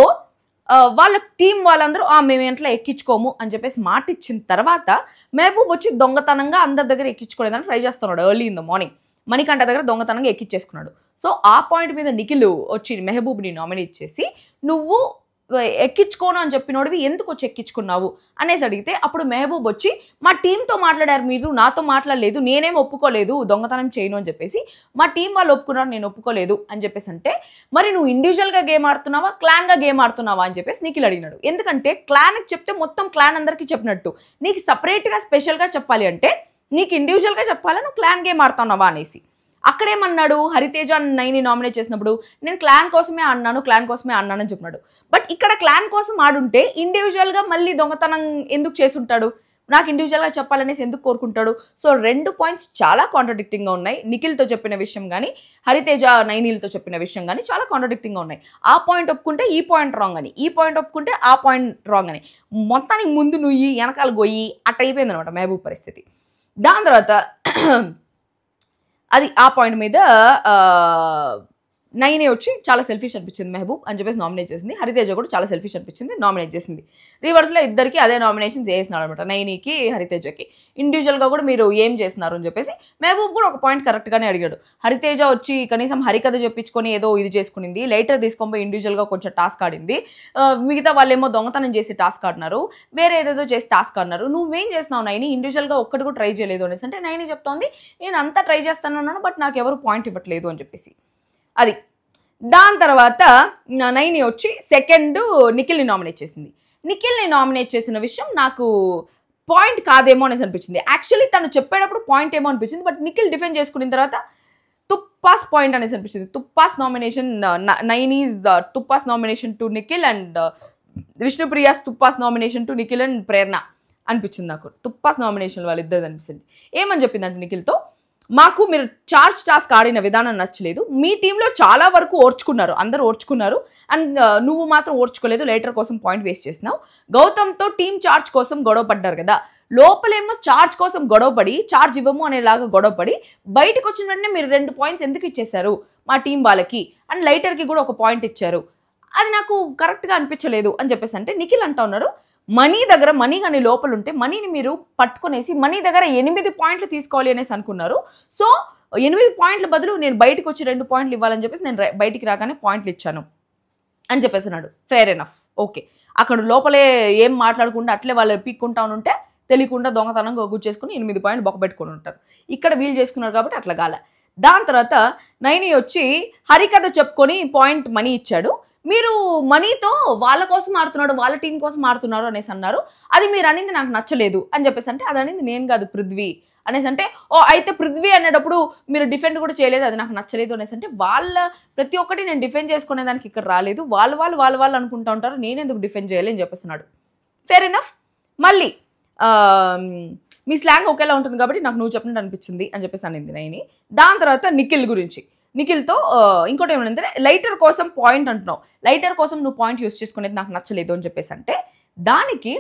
వాళ్ళ టీం వాళ్ళందరూ "ఆ, మేము ఇంట్లో ఎక్కించుకోము అని చెప్పేసి మాట ఇచ్చిన తర్వాత మహబూబ్ వచ్చి దొంగతనంగా అందరి దగ్గర ఎక్కించుకోలేదని ట్రై చేస్తున్నాడు early in the morning. Manikanta దగ్గర దొంగతనంగా ఎక్కించేసుకున్నాడు సో ఆ పాయింట్ మీద నిఖిల్ వచ్చి మెహబూబ్ని నామినేట్ చేసి నువ్వు ఎక్కించుకోను అని చెప్పినోడివి ఎందుకు వచ్చి ఎక్కించుకున్నావు? అనేసి అడిగితే అప్పుడు మెహబూబ్ వచ్చి మా టీంతో మాట్లాడారు మీరు నాతో మాట్లాడలేదు నేనేం ఒప్పుకోలేదు దొంగతనం చేయను అని చెప్పేసి మా టీం వాళ్ళు ఒప్పుకున్నారు నేను ఒప్పుకోలేదు అని చెప్పేసి అంటే మరి నువ్వు ఇండివిజువల్గా గేమ్ ఆడుతున్నావా క్లాన్గా గేమ్ ఆడుతున్నావా? అని చెప్పేసి నిఖిల్ అడిగినాడు. ఎందుకంటే క్లాన్కి చెప్తే మొత్తం క్లాన్ అందరికీ చెప్పినట్టు. నీకు సపరేట్గా స్పెషల్గా చెప్పాలి అంటే నీకు ఇండివిజువల్గా చెప్పాలా? నువ్వు క్లాన్ గేమ్ ఆడుతున్నావా? అనేసి. అక్కడేమన్నాడు హరితేజ నైని నామినేట్ చేసినప్పుడు నేను క్లాన్ కోసమే అన్నాను క్లాన్ కోసమే అన్నానని అని చెప్పినాడు. బట్ ఇక్కడ క్లాన్ కోసం ఆడుంటే ఇండివిజువల్గా మళ్ళీ దొంగతనం ఎందుకు చేసుంటాడు? నాకు ఇండివిజువల్గా చెప్పాలనేసి ఎందుకు కోరుకుంటాడు? సో రెండు పాయింట్స్ చాలా కాంట్రడిక్టింగ్గా ఉన్నాయి. నిఖిల్తో చెప్పిన విషయం కానీ హరితేజ నైనీలతో చెప్పిన విషయం కానీ చాలా కాంట్రడిక్టింగ్గా ఉన్నాయి. ఆ పాయింట్ ఒప్పుకుంటే ఈ పాయింట్ రాంగ్ అని ఈ పాయింట్ ఒప్పుకుంటే ఆ పాయింట్ రాంగ్ అని. మొత్తానికి ముందు నుయ్యి వెనకాల గొయ్యి అట్ట అయిపోయింది అనమాట మహబూబ్ పరిస్థితి. దాని తర్వాత అది ఆ పాయింట్ మీద ఆ, నైనే వచ్చి చాలా సెల్ఫిష్ అనిపించింది మెహబూబ్ అని చెప్పేసి నామినేట్ చేసింది. హరితేజ కూడా చాలా సెల్ఫిష్ అనిపించింది నామినేట్ చేసింది. రివర్స్లో ఇద్దరికి అదే నామినేషన్స్ వేసినాడు అనమాట నైనీకి హరితేజకి. ఇండివిజువల్గా కూడా మీరు ఏం చేస్తున్నారు అని చెప్పేసి మెహబూబ్ కూడా ఒక పాయింట్ కరెక్ట్గానే అడిగాడు. హరితేజ వచ్చి కనీసం హరికథ చెప్పించుకొని ఏదో ఇది చేసుకునింది లైటర్ తీసుకొని ఇండివిజువల్గా కొంచెం టాస్క్ ఆడింది. మిగతా వాళ్ళేమో దొంగతనం చేసి టాస్క్ ఆడినారు వేరే ఏదేదో చేసి టాస్క్ ఆడినారు. నువ్వేం చేస్తున్నావు నైని? ఇండివిజువల్గా ఒక్కటి కూడా ట్రై చేయలేదు అనేసి. అంటే నైని చెప్తోంది నేను అంతా ట్రై చేస్తాను అన్నాను బట్ నాకు ఎవరు పాయింట్ ఇవ్వట్లేదు అని చెప్పేసి. అది. దాని తర్వాత నా నైని వచ్చి సెకండ్ నిఖిల్ని నామినేట్ చేసింది. నిఖిల్ని నామినేట్ చేసిన విషయం నాకు పాయింట్ కాదేమో అనేసి అనిపించింది. యాక్చువల్లీ తను చెప్పేటప్పుడు పాయింట్ ఏమో అనిపించింది బట్ నిఖిల్ డిఫెండ్ చేసుకున్న తర్వాత తుప్పాస్ పాయింట్ అనేసి అనిపించింది. తుప్పాస్ nomination Naini's తుప్పాస్ nomination to Nikhil and Vishnupriya's తుప్పాస్ nomination to Nikhil and Prerana అనిపించింది నాకు. తుప్పాస్ నామినేషన్ వాళ్ళిద్దరు అనిపిస్తుంది. ఏమని చెప్పిందంటే నిఖిల్తో మాకు మీరు చార్జ్ టాస్క్ ఆడిన విధానం నచ్చలేదు. మీ టీంలో చాలా వరకు ఓర్చుకున్నారు. అందరూ ఓర్చుకున్నారు. అండ్ uh, నువ్వు మాత్రం ఓర్చుకోలేదు. లేటర్ కోసం పాయింట్ వేస్ట్ చేసినావు. గౌతమ్తో టీం చార్జ్ కోసం గొడవ పడ్డారు కదా. లోపలేమో చార్జ్ కోసం గొడవపడి చార్జ్ ఇవ్వము అనేలాగా గొడవపడి బయటకు వచ్చిన వెంటనే మీరు రెండు పాయింట్స్ ఎందుకు ఇచ్చేశారు మా టీం వాళ్ళకి? అండ్ లైటర్కి కూడా ఒక పాయింట్ ఇచ్చారు. అది నాకు కరెక్ట్గా అనిపించలేదు అని చెప్పేసి అంటే నిఖిల్ అంటా ఉన్నారు మనీ దగ్గర మనీ కానీ లోపల ఉంటే మనీని మీరు పట్టుకునేసి మనీ దగ్గర ఎనిమిది పాయింట్లు తీసుకోవాలి అనేసి అనుకున్నారు. సో ఎనిమిది పాయింట్ల బదులు నేను బయటకు వచ్చి రెండు పాయింట్లు ఇవ్వాలని చెప్పేసి నేను బయటికి రాగానే పాయింట్లు ఇచ్చాను అని చెప్పేసి అన్నాడు. ఫేర్ ఎనఫ్ ఓకే అక్కడ లోపలే ఏం మాట్లాడకుండా అట్లే వాళ్ళు పీక్కుంటా ఉంటే తెలియకుండా దొంగతనంగా చేసుకుని ఎనిమిది పాయింట్లు బొక్కబెట్టుకుని ఉంటారు. ఇక్కడ వీలు చేసుకున్నారు కాబట్టి అట్లా గాల. దాని తర్వాత నైని వచ్చి హరికథ చెప్పుకొని పాయింట్ మనీ ఇచ్చాడు. మీరు మనీతో వాళ్ళ కోసం ఆడుతున్నాడు వాళ్ళ టీం కోసం ఆడుతున్నారు అనేసి అన్నారు. అది మీరు అనింది నాకు నచ్చలేదు అని చెప్పేసి అంటే అది అనింది నేను కాదు పృథ్వీ అనేసి అంటే ఓ అయితే పృథ్వీ అనేటప్పుడు మీరు డిఫెండ్ కూడా చేయలేదు అది నాకు నచ్చలేదు అనేసి అంటే వాళ్ళ ప్రతి ఒక్కటి నేను డిఫెండ్ చేసుకునే దానికి ఇక్కడ రాలేదు. వాళ్ళు వాళ్ళు వాళ్ళు వాళ్ళు అనుకుంటా ఉంటారు నేను ఎందుకు డిఫెండ్ చేయాలి అని చెప్పేస్తున్నాడు. ఫేర్ ఎనఫ్ మళ్ళీ మీ స్లాంగ్ ఒకేలా ఉంటుంది కాబట్టి నాకు నువ్వు చెప్పినట్టు అనిపించింది అని చెప్పేసి అనింది నైని దాని తర్వాత నిఖిల్ గురించి. నిఖిల్తో ఇంకోటి ఏమంటే లైటర్ కోసం పాయింట్ అంటున్నావు. లైటర్ కోసం నువ్వు పాయింట్ యూస్ చేసుకునేది నాకు నచ్చలేదు అని చెప్పేసి అంటే దానికి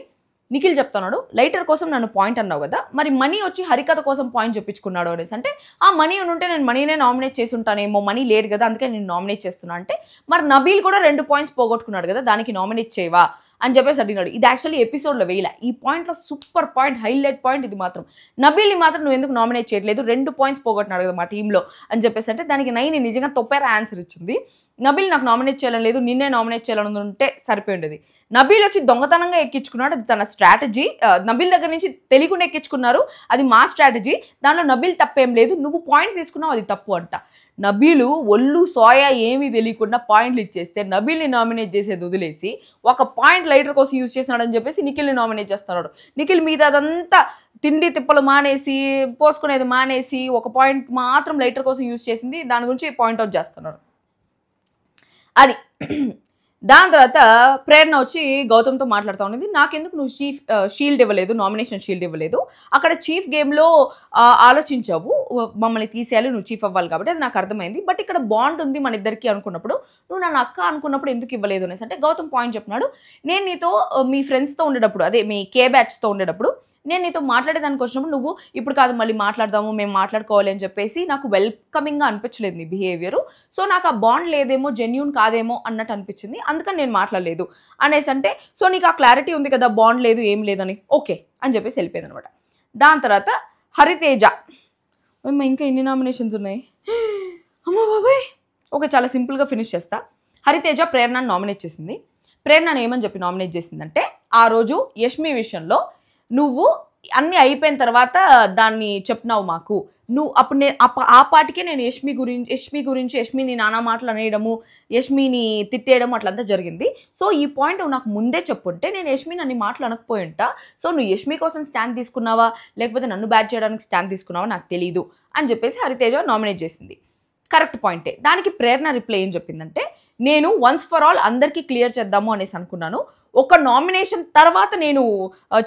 నిఖిల్ చెప్తున్నాడు లైటర్ కోసం నన్ను పాయింట్ అన్నావు కదా మరి మనీ వచ్చి హరికథ కోసం పాయింట్ చెప్పించుకున్నాడు అనేసి అంటే ఆ మనీ ఉంటే నేను మనీనే నామినేట్ చేసి ఉంటానేమో మనీ లేదు కదా అందుకే నేను నామినేట్ చేస్తున్నా అంటే మరి నబీల్ కూడా రెండు పాయింట్స్ పోగొట్టుకున్నాడు కదా దానికి నామినేట్ చేయవా? అని చెప్పేసి అడిగినాడు. ఇది యాక్చువల్లీ ఎపిసోడ్లో వేయలే. ఈ పాయింట్లో సూపర్ పాయింట్ హైలైట్ పాయింట్ ఇది మాత్రం. నబీల్ని మాత్రం నువ్వు ఎందుకు నామినేట్ చేయట్లేదు? రెండు పాయింట్స్ పోగొట్టినాడు కదా మా టీంలో అని చెప్పేసి అంటే దానికి నైని నిజంగా తొప్పేర ఆన్సర్ ఇచ్చింది. నబీల్ నాకు నామినేట్ చేయాలని లేదు నిన్నే నామినేట్ చేయాలని ఉంటే సరిపోయి ఉండేది నబీల్ వచ్చి దొంగతనంగా ఎక్కించుకున్నాడు అది తన స్ట్రాటజీ నబీల్ దగ్గర నుంచి తెలియకుండా ఎక్కించుకున్నారు అది మా స్ట్రాటజీ దానిలో నబీల్ తప్పేం లేదు నువ్వు పాయింట్ తీసుకున్నావు అది తప్పు అంట. నబీలు ఒళ్ళు సోయా ఏమీ తెలియకుండా పాయింట్లు ఇచ్చేస్తే నబీల్ని నామినేట్ చేసేది వదిలేసి ఒక పాయింట్ లైటర్ కోసం యూజ్ చేసినాడని చెప్పేసి నిఖిల్ని నామినేట్ చేస్తున్నాడు. నిఖిల్ మీద అదంతా తిండి తిప్పలు మానేసి పోసుకునేది మానేసి ఒక పాయింట్ మాత్రం లైటర్ కోసం యూజ్ చేసింది దాని గురించి పాయింట్ అవుట్ చేస్తున్నారు అది. దాని తర్వాత ప్రేరణ వచ్చి గౌతమ్తో మాట్లాడుతూ ఉన్నది. నాకెందుకు నువ్వు చీఫ్ షీల్డ్ ఇవ్వలేదు నామినేషన్ షీల్డ్ ఇవ్వలేదు. అక్కడ చీఫ్ గేమ్లో ఆలోచించావు. మమ్మల్ని తీసేయాలి నువ్వు చీఫ్ అవ్వాలి కాబట్టి అది నాకు అర్థమైంది. బట్ ఇక్కడ బాండ్ ఉంది మన ఇద్దరికి అనుకున్నప్పుడు. నువ్వు నన్ను అక్క అనుకున్నప్పుడు ఎందుకు ఇవ్వలేదు అనేసి అంటే గౌతమ్ పాయింట్ చెప్పినాడు. నేను నీతో మీ ఫ్రెండ్స్తో ఉండేటప్పుడు అదే మీ కే బ్యాచ్తో ఉండేటప్పుడు నేను నీతో మాట్లాడేదానికి వచ్చినప్పుడు నువ్వు ఇప్పుడు కాదు మళ్ళీ మాట్లాడదాము మేము మాట్లాడుకోవాలి అని చెప్పేసి నాకు వెల్కమింగ్గా అనిపించలేదు నీ బిహేవియర్. సో నాకు ఆ బాండ్ లేదేమో జెన్యున్ కాదేమో అన్నట్టు అనిపించింది. అందుకని నేను మాట్లాడలేదు. అనేసి అంటే సో నీకు ఆ క్లారిటీ ఉంది కదా బాండ్ లేదు ఏం లేదని. ఓకే అని చెప్పేసి వెళ్ళిపోయింది అనమాట. దాని తర్వాత హరితేజ. ఇంకా ఎన్ని నామినేషన్స్ ఉన్నాయి? అమ్మా బాబాయ్! ఓకే చాలా సింపుల్గా ఫినిష్ చేస్తా. హరితేజ ప్రేరణను నామినేట్ చేసింది. ప్రేరణను ఏమని చెప్పి నామినేట్ చేసిందంటే ఆ రోజు యష్మి విషయంలో నువ్వు అన్నీ అయిపోయిన తర్వాత దాన్ని చెప్పినావు మాకు. నువ్వు అప్పుడు నేను అప్ప- ఆ పాటికే నేను యష్మి గురించి యష్మి గురించి యష్మిని నానా మాటలు అనేయడము యష్మిని తిట్టేయడం అట్లంతా జరిగింది. సో ఈ పాయింట్ నువ్వు నాకు ముందే చెప్పుంటే నేను యష్మి నన్ను మాటలు అనకపోయి ఉంటా సో నువ్వు యష్మి కోసం స్టాండ్ తీసుకున్నావా? లేకపోతే నన్ను బ్యాట్ చేయడానికి స్టాండ్ తీసుకున్నావా? నాకు తెలియదు అని చెప్పేసి హరితేజ నామినేట్ చేసింది. కరెక్ట్ పాయింటే దానికి ప్రేరణ రిప్లై ఏం చెప్పిందంటే నేను వన్స్ ఫర్ ఆల్ అందరికీ క్లియర్ చేద్దాము అనేసి అనుకున్నాను. ఒక నామినేషన్ తర్వాత నేను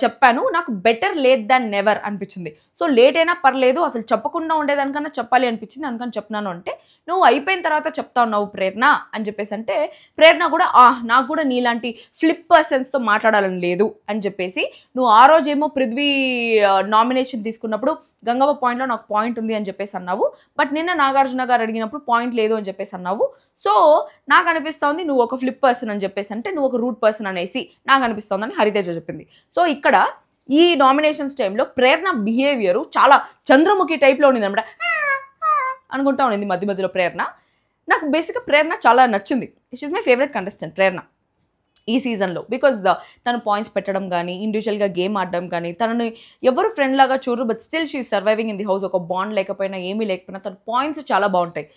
చెప్పాను నాకు బెటర్ లేట్ దాన్ నెవర్ అనిపించింది. సో లేట్ అయినా పర్లేదు అసలు చెప్పకుండా ఉండేదానికన్నా చెప్పాలి అనిపించింది. అందుకని చెప్తున్నాను అంటే నువ్వు అయిపోయిన తర్వాత చెప్తా ఉన్నావు ప్రేరణ అని చెప్పేసి అంటే ప్రేరణ కూడా ఆ నాకు కూడా నీలాంటి ఫ్లిప్ పర్సన్స్తో మాట్లాడాలని లేదు అని చెప్పేసి నువ్వు ఆ రోజేమో పృథ్వీ నామినేషన్ తీసుకున్నప్పుడు గంగవ్వ పాయింట్లో నాకు పాయింట్ ఉంది అని చెప్పేసి అన్నావు. బట్ నిన్న నాగార్జున గారు అడిగినప్పుడు పాయింట్ లేదు అని చెప్పేసి అన్నావు. సో నాకు అనిపిస్తుంది నువ్వు ఒక ఫ్లిప్ పర్సన్ అని చెప్పేసి అంటే నువ్వు ఒక రూట్ పర్సన్ అనేసి. నాకు అనిపిస్తోందని హరితేజ చెప్పింది. సో ఇక్కడ ఈ నామినేషన్స్ టైంలో ప్రేరణ బిహేవియర్ చాలా చంద్రముఖి టైప్లో ఉండింది అనమాట అనుకుంటా ఉండింది మధ్య మధ్యలో ప్రేరణ. నాకు బేసిక్గా ప్రేరణ చాలా నచ్చింది. It is my favourite contestant Prerana. ఈ సీజన్లో బికాజ్ uh, తను పాయింట్స్ పెట్టడం కానీ ఇండివిజువల్గా గేమ్ ఆడడం కానీ తనని ఎవరు ఫ్రెండ్ లాగా చూడరు but still she surviving in the house ఒక బాండ్ లేకపోయినా ఏమీ లేకపోయినా తన పాయింట్స్ చాలా బాగుంటాయి.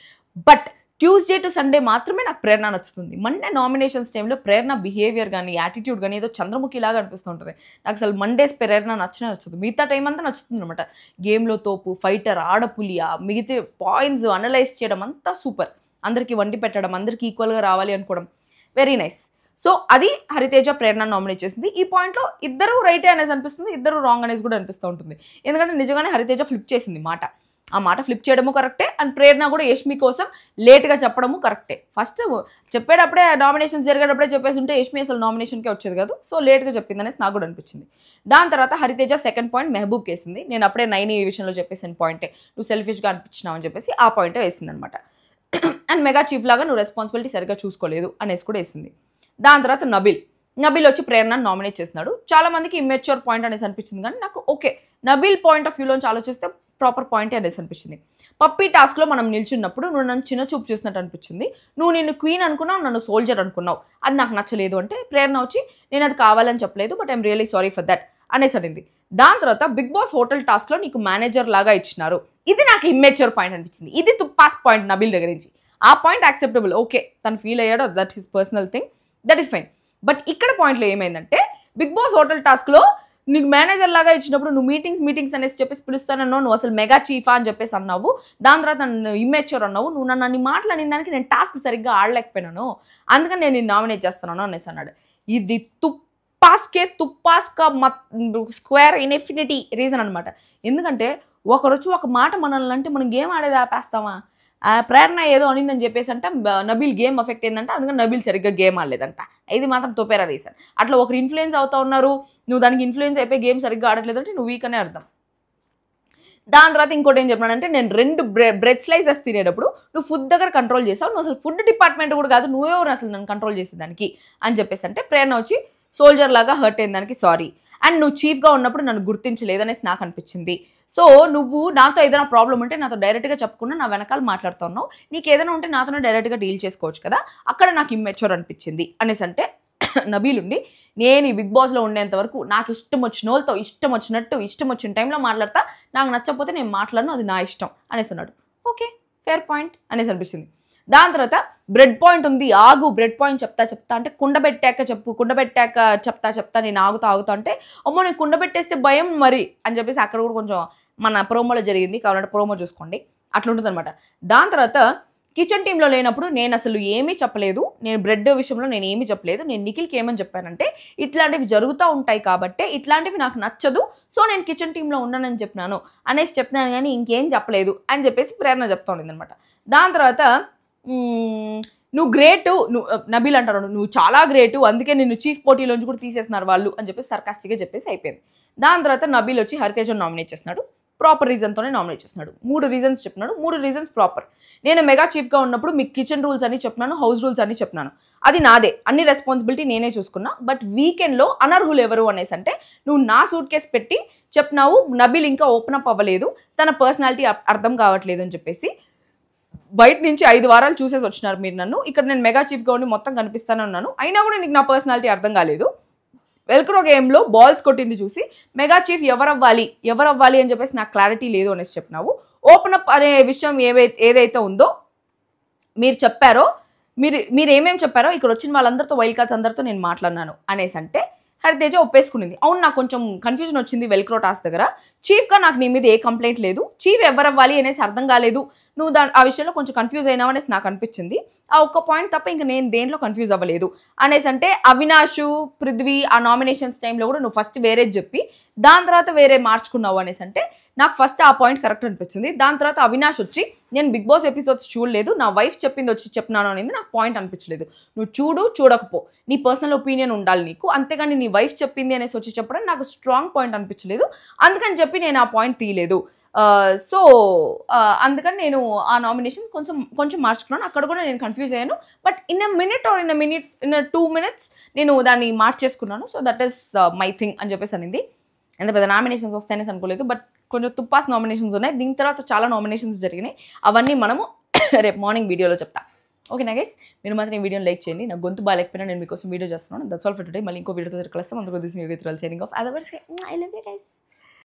బట్ ట్యూస్డే టు సండే మాత్రమే నాకు ప్రేరణ నచ్చుతుంది. మండే నామినేషన్స్ టైంలో ప్రేరణ బిహేవియర్ కానీ యాటిట్యూడ్ కానీ ఏదో చంద్రముఖి లాగా అనిపిస్తుంటుంది నాకు అసలు మండేస్ ప్రేరణ నచ్చిన నచ్చదు. మిగతా టైం అంతా నచ్చుతుంది అనమాట గేమ్లో తోపు ఫైటర్ ఆడపులియా మిగతా పాయింట్స్ అనలైజ్ చేయడం అంతా సూపర్ అందరికీ వండి పెట్టడం అందరికీ ఈక్వల్గా రావాలి అనుకోవడం వెరీ నైస్ సో అది హరితేజ ప్రేరణ నామినేట్ చేసింది. ఈ పాయింట్లో ఇద్దరు రైటే అనేసి అనిపిస్తుంది ఇద్దరు రాంగ్ అనేసి కూడా అనిపిస్తూ ఉంటుంది. ఎందుకంటే నిజంగానే హరితేజ ఫ్లిప్ చేసింది మాట. ఆ మాట ఫ్లిప్ చేయడము కరెక్టే అండ్ ప్రేరణ కూడా యష్మి కోసం లేట్గా చెప్పడము కరెక్టే ఫస్ట్ చెప్పేటప్పుడే నామినేషన్స్ జరిగేటప్పుడే చెప్పేసి ఉంటే యష్మి అసలు నామినేషన్కే వచ్చేది కాదు. సో లేట్గా చెప్పింది అనేసి నాకు కూడా అనిపించింది. దాని తర్వాత హరితేజ సెకండ్ పాయింట్ మెహబూబ్ వేసింది నేను అప్పుడే నైన్ ఈ విషయంలో చెప్పేసిన పాయింటే నువ్వు సెల్ఫిష్గా అనిపించినావు అని చెప్పేసి ఆ పాయింటే వేసింది అనమాట అండ్ మెగా చీఫ్ లాగా నువ్వు రెస్పాన్సిబిలిటీ సరిగ్గా చూసుకోలేదు అనేసి కూడా వేసింది. దాని తర్వాత నబిల్. నబిల్ వచ్చి ప్రేరణను నామినేట్ చేస్తున్నాడు. చాలా మందికి ఇమ్మెచ్యూర్ పాయింట్ అనేసి అనిపించింది కానీ నాకు ఓకే నబిల్ పాయింట్ ఆఫ్ వ్యూలోంచి ఆలోచిస్తే ప్రాపర్ పాయింట్ అనేసి అనిపించింది పప్పీ టాస్క్లో మనం నిల్చున్నప్పుడు నువ్వు నన్ను చిన్న చూపు చూసినట్టు అనిపించింది నువ్వు నిన్ను క్వీన్ అనుకున్నావు నన్ను సోల్జర్ అనుకున్నావు. అది నాకు నచ్చలేదు అంటే ప్రేరణ వచ్చి నేను అది కావాలని చెప్పలేదు but I'm really sorry for that అనేసి అనింది. దాని తర్వాత బిగ్ బాస్ హోటల్ టాస్క్లో నీకు మేనేజర్ లాగా ఇచ్చినారు. ఇది నాకు ఇమ్మెచ్యూర్ పాయింట్ అనిపించింది ఇది తుప్పాస్ పాయింట్ నబిల్ దగ్గర నుంచి. ఆ పాయింట్ యాక్సెప్టబుల్ ఓకే. తను feel అయ్యాడో that his personal thing that is fine. But ఇక్కడ పాయింట్లో ఏమైందంటే బిగ్ బాస్ హోటల్ టాస్క్లో నీకు మేనేజర్ లాగా ఇచ్చినప్పుడు నువ్వు మీటింగ్స్ మీటింగ్స్ అనేసి చెప్పేసి పిలుస్తానన్నావు నువ్వు అసలు మెగా చీఫా అని చెప్పేసి అన్నావు. దాని తర్వాత నన్ను ఇమ్మేచ్యూర్ అన్నావు. నువ్వు నన్ను నీ మాట్లాడిన దానికి నేను టాస్క్ సరిగ్గా ఆడలేకపోయినాను. అందుకని నేను నేను నామినేట్ చేస్తున్నాను అనేసి అన్నాడు. ఇది తుప్పాస్కే తుప్పాస్కా మత్ స్క్వేర్ ఇన్ఫినిటీ రీజన్ అనమాట ఎందుకంటే ఒకరొచ్చి ఒక మాట మనల్ని అంటే మనం గేమ్ ఆడేది ఆపేస్తామా? ప్రేరణ ఏదో అనిందని చెప్పేసి అంటే నబీల్ గేమ్ ఎఫెక్ట్ అయిందంట అందుకని నబీల్ సరిగ్గా గేమ్ ఆడలేదంట. ఇది మాత్రం తోపేరా రీసన్ అట్లా ఒకరు ఇన్ఫ్లుయెన్స్ అవుతా ఉన్నారు నువ్వు దానికి ఇన్ఫ్లుయెన్స్ అయిపోయి గేమ్ సరిగ్గా ఆడట్లేదంటే నువ్వు వీక్ అనే అర్థం. దాని తర్వాత ఇంకోటి ఏం చెప్పానంటే నేను రెండు బ్రె బ్రెడ్ స్లైసెస్ తినేటప్పుడు నువ్వు ఫుడ్ దగ్గర కంట్రోల్ చేసావు నువ్వు అసలు ఫుడ్ డిపార్ట్మెంట్ కూడా కాదు నువ్వెవరు అసలు నన్ను కంట్రోల్ చేసేదానికి అని చెప్పేసి అంటే ప్రేరణ వచ్చి సోల్జర్ లాగా హర్ట్ అయిన దానికి సారీ అండ్ నువ్వు చీఫ్గా ఉన్నప్పుడు నన్ను గుర్తించలేదనేసి నాకు అనిపించింది. సో నువ్వు నాతో ఏదైనా ప్రాబ్లం ఉంటే నాతో డైరెక్ట్గా చెప్పకుండా నా వెనకాల మాట్లాడుతున్నావు. నీకు ఏదైనా ఉంటే నాతోనే డైరెక్ట్గా డీల్ చేసుకోవచ్చు కదా? అక్కడ నాకు ఇమ్మెచ్యూర్ అనిపించింది. అనేసి అంటే నబీల్ ఉండి నేను ఈ బిగ్ బాస్లో ఉండేంత వరకు నాకు ఇష్టం వచ్చిన వాళ్ళతో ఇష్టం వచ్చినట్టు ఇష్టం వచ్చిన టైంలో మాట్లాడతా. నాకు నచ్చకపోతే నేను మాట్లాడను అది నా ఇష్టం. అనేసి అన్నాడు. ఓకే ఫేర్ పాయింట్ అనేసి అనిపిస్తుంది. దాని తర్వాత బ్రెడ్ పాయింట్ ఉంది ఆగు బ్రెడ్ పాయింట్ చెప్తా చెప్తా అంటే కుండ పెట్టాక చెప్పు కుండ పెట్టాక చెప్తా చెప్తా నేను ఆగుతా ఆగుతా అంటే అమ్మో నేను కుండ పెట్టేస్తే భయం మరి అని చెప్పేసి అక్కడ కూడా కొంచెం మన ప్రోమోలో జరిగింది కావాలంటే ప్రోమో చూసుకోండి అట్లా ఉంటుందన్నమాట. దాని తర్వాత కిచెన్ టీంలో లేనప్పుడు నేను అసలు ఏమీ చెప్పలేదు నేను బ్రెడ్ విషయంలో నేను ఏమీ చెప్పలేదు నేను నిఖిల్కి ఏమని చెప్పానంటే ఇట్లాంటివి జరుగుతూ ఉంటాయి కాబట్టి ఇట్లాంటివి నాకు నచ్చదు సో నేను కిచెన్ టీంలో ఉన్నానని చెప్పినాను అనేసి చెప్పినాను కానీ ఇంకేం చెప్పలేదు అని చెప్పేసి ప్రేరణ చెప్తా ఉండింది అనమాట దాని తర్వాత నువ్వు గ్రేటు నువ్వు నబీల్ అంటారు నువ్వు చాలా గ్రేటు అందుకే నిన్ను చీఫ్ పోటీలోంచి కూడా తీసేస్తున్నారు వాళ్ళు అని చెప్పేసి సర్కాస్టిక్గా చెప్పేసి అయిపోయింది. దాని తర్వాత నబీల్ వచ్చి హరితేజను నామినేట్ చేస్తున్నాడు. ప్రాపర్ రీజన్తోనే నామినేట్ చేస్తున్నాడు. మూడు రీజన్స్ చెప్పినాడు మూడు రీజన్స్ ప్రాపర్ నేను మెగా చీఫ్గా ఉన్నప్పుడు మీకు కిచెన్ రూల్స్ అని చెప్పినాను హౌస్ రూల్స్ అని చెప్పినాను. అది నాదే. అన్ని రెస్పాన్సిబిలిటీ నేనే చూసుకున్నా. బట్ వీకెండ్లో అనర్హులు ఎవరు అనేసి అంటే నువ్వు నా సూట్ కేస్ పెట్టి చెప్పినావు నబీల్ ఇంకా ఓపెన్ అప్ అవ్వలేదు తన పర్సనాలిటీ అర్థం కావట్లేదు అని చెప్పేసి బయట నుంచి ఐదు వారాలు చూసేసి వచ్చినారు మీరు నన్ను. ఇక్కడ నేను మెగా చీఫ్గా ఉండి మొత్తం కనిపిస్తానే ఉన్నాను. అయినా కూడా నీకు నా పర్సనాలిటీ అర్థం కాలేదు. వెల్క్రో గేమ్లో బాల్స్ కొట్టింది చూసి మెగా చీఫ్ ఎవరవ్వాలి ఎవరవ్వాలి అని చెప్పేసి నాకు క్లారిటీ లేదు అనేసి చెప్పినావు. ఓపెన్ అప్ అనే విషయం ఏవైతే ఏదైతే ఉందో మీరు చెప్పారో మీరు మీరు ఏమేమి చెప్పారో ఇక్కడ వచ్చిన వాళ్ళందరితో వైల్డ్ కార్డ్స్ అందరితో నేను మాట్లాడినాను అనేసి అంటే హరితేజ ఒప్పేసుకునింది. అవును నాకు కొంచెం కన్ఫ్యూజన్ వచ్చింది వెల్క్రో టాస్ దగ్గర. చీఫ్గా నాకు నీ మీద ఏ కంప్లైంట్ లేదు. చీఫ్ ఎవరవ్వాలి అనేసి అర్థం కాలేదు. నువ్వు దా ఆ విషయంలో కొంచెం కన్ఫ్యూజ్ అయినావు అనేసి నాకు అనిపించింది. ఆ ఒక్క పాయింట్ తప్ప ఇంకా నేను దేంట్లో కన్ఫ్యూజ్ అవ్వలేదు. అనేసి అంటే అవినాష్ పృథ్వీ ఆ నామినేషన్స్ టైంలో కూడా నువ్వు ఫస్ట్ వేరేది చెప్పి దాని తర్వాత వేరే మార్చుకున్నావు అనేసి అంటే నాకు ఫస్ట్ ఆ పాయింట్ కరెక్ట్ అనిపించింది. దాని తర్వాత అవినాష్ వచ్చి నేను బిగ్ బాస్ ఎపిసోడ్స్ చూడలేదు నా వైఫ్ చెప్పింది వచ్చి చెప్పినాను అనేది నాకు పాయింట్ అనిపించలేదు. నువ్వు చూడు చూడకపో. నీ పర్సనల్ ఒపీనియన్ ఉండాలి నీకు. అంతేగాని నీ వైఫ్ చెప్పింది అనేసి వచ్చి చెప్పడం నాకు స్ట్రాంగ్ పాయింట్ అనిపించలేదు. అందుకని చెప్పి నేను ఆ పాయింట్ తీయలేదు. సో అందుకని నేను ఆ నామినేషన్ కొంచెం కొంచెం మార్చుకున్నాను. అక్కడ కూడా నేను కన్ఫ్యూజ్ అయ్యాను. But in a minute or in a minute in a two minutes నేను దాన్ని మార్చేసుకున్నాను. So that is my thing అని చెప్పేసి అనింది. ఎంత పెద్ద నామినేషన్స్ వస్తాయనేసి అనుకోలేదు. బట్ కొంచెం తుప్పాస్ నామినేషన్స్ ఉన్నాయి. దీని తర్వాత చాలా నామినేషన్స్ జరిగినాయి. అవన్నీ మనము రేపు మార్నింగ్ వీడియోలో చెప్తా. ఓకేనా గైస్ మీరు మాత్రం ఈ వీడియోని లైక్ చేయండి. నాకు గొంతు బాగాలేకపోయినా నేను మీకోసం వీడియో చేస్తున్నాను. దట్స్ ఆల్ ఫర్ టుడే మళ్ళీ ఇంకో వీడియోతో కలిస్తాం. అందుకు this me with signing off otherwise I love you guys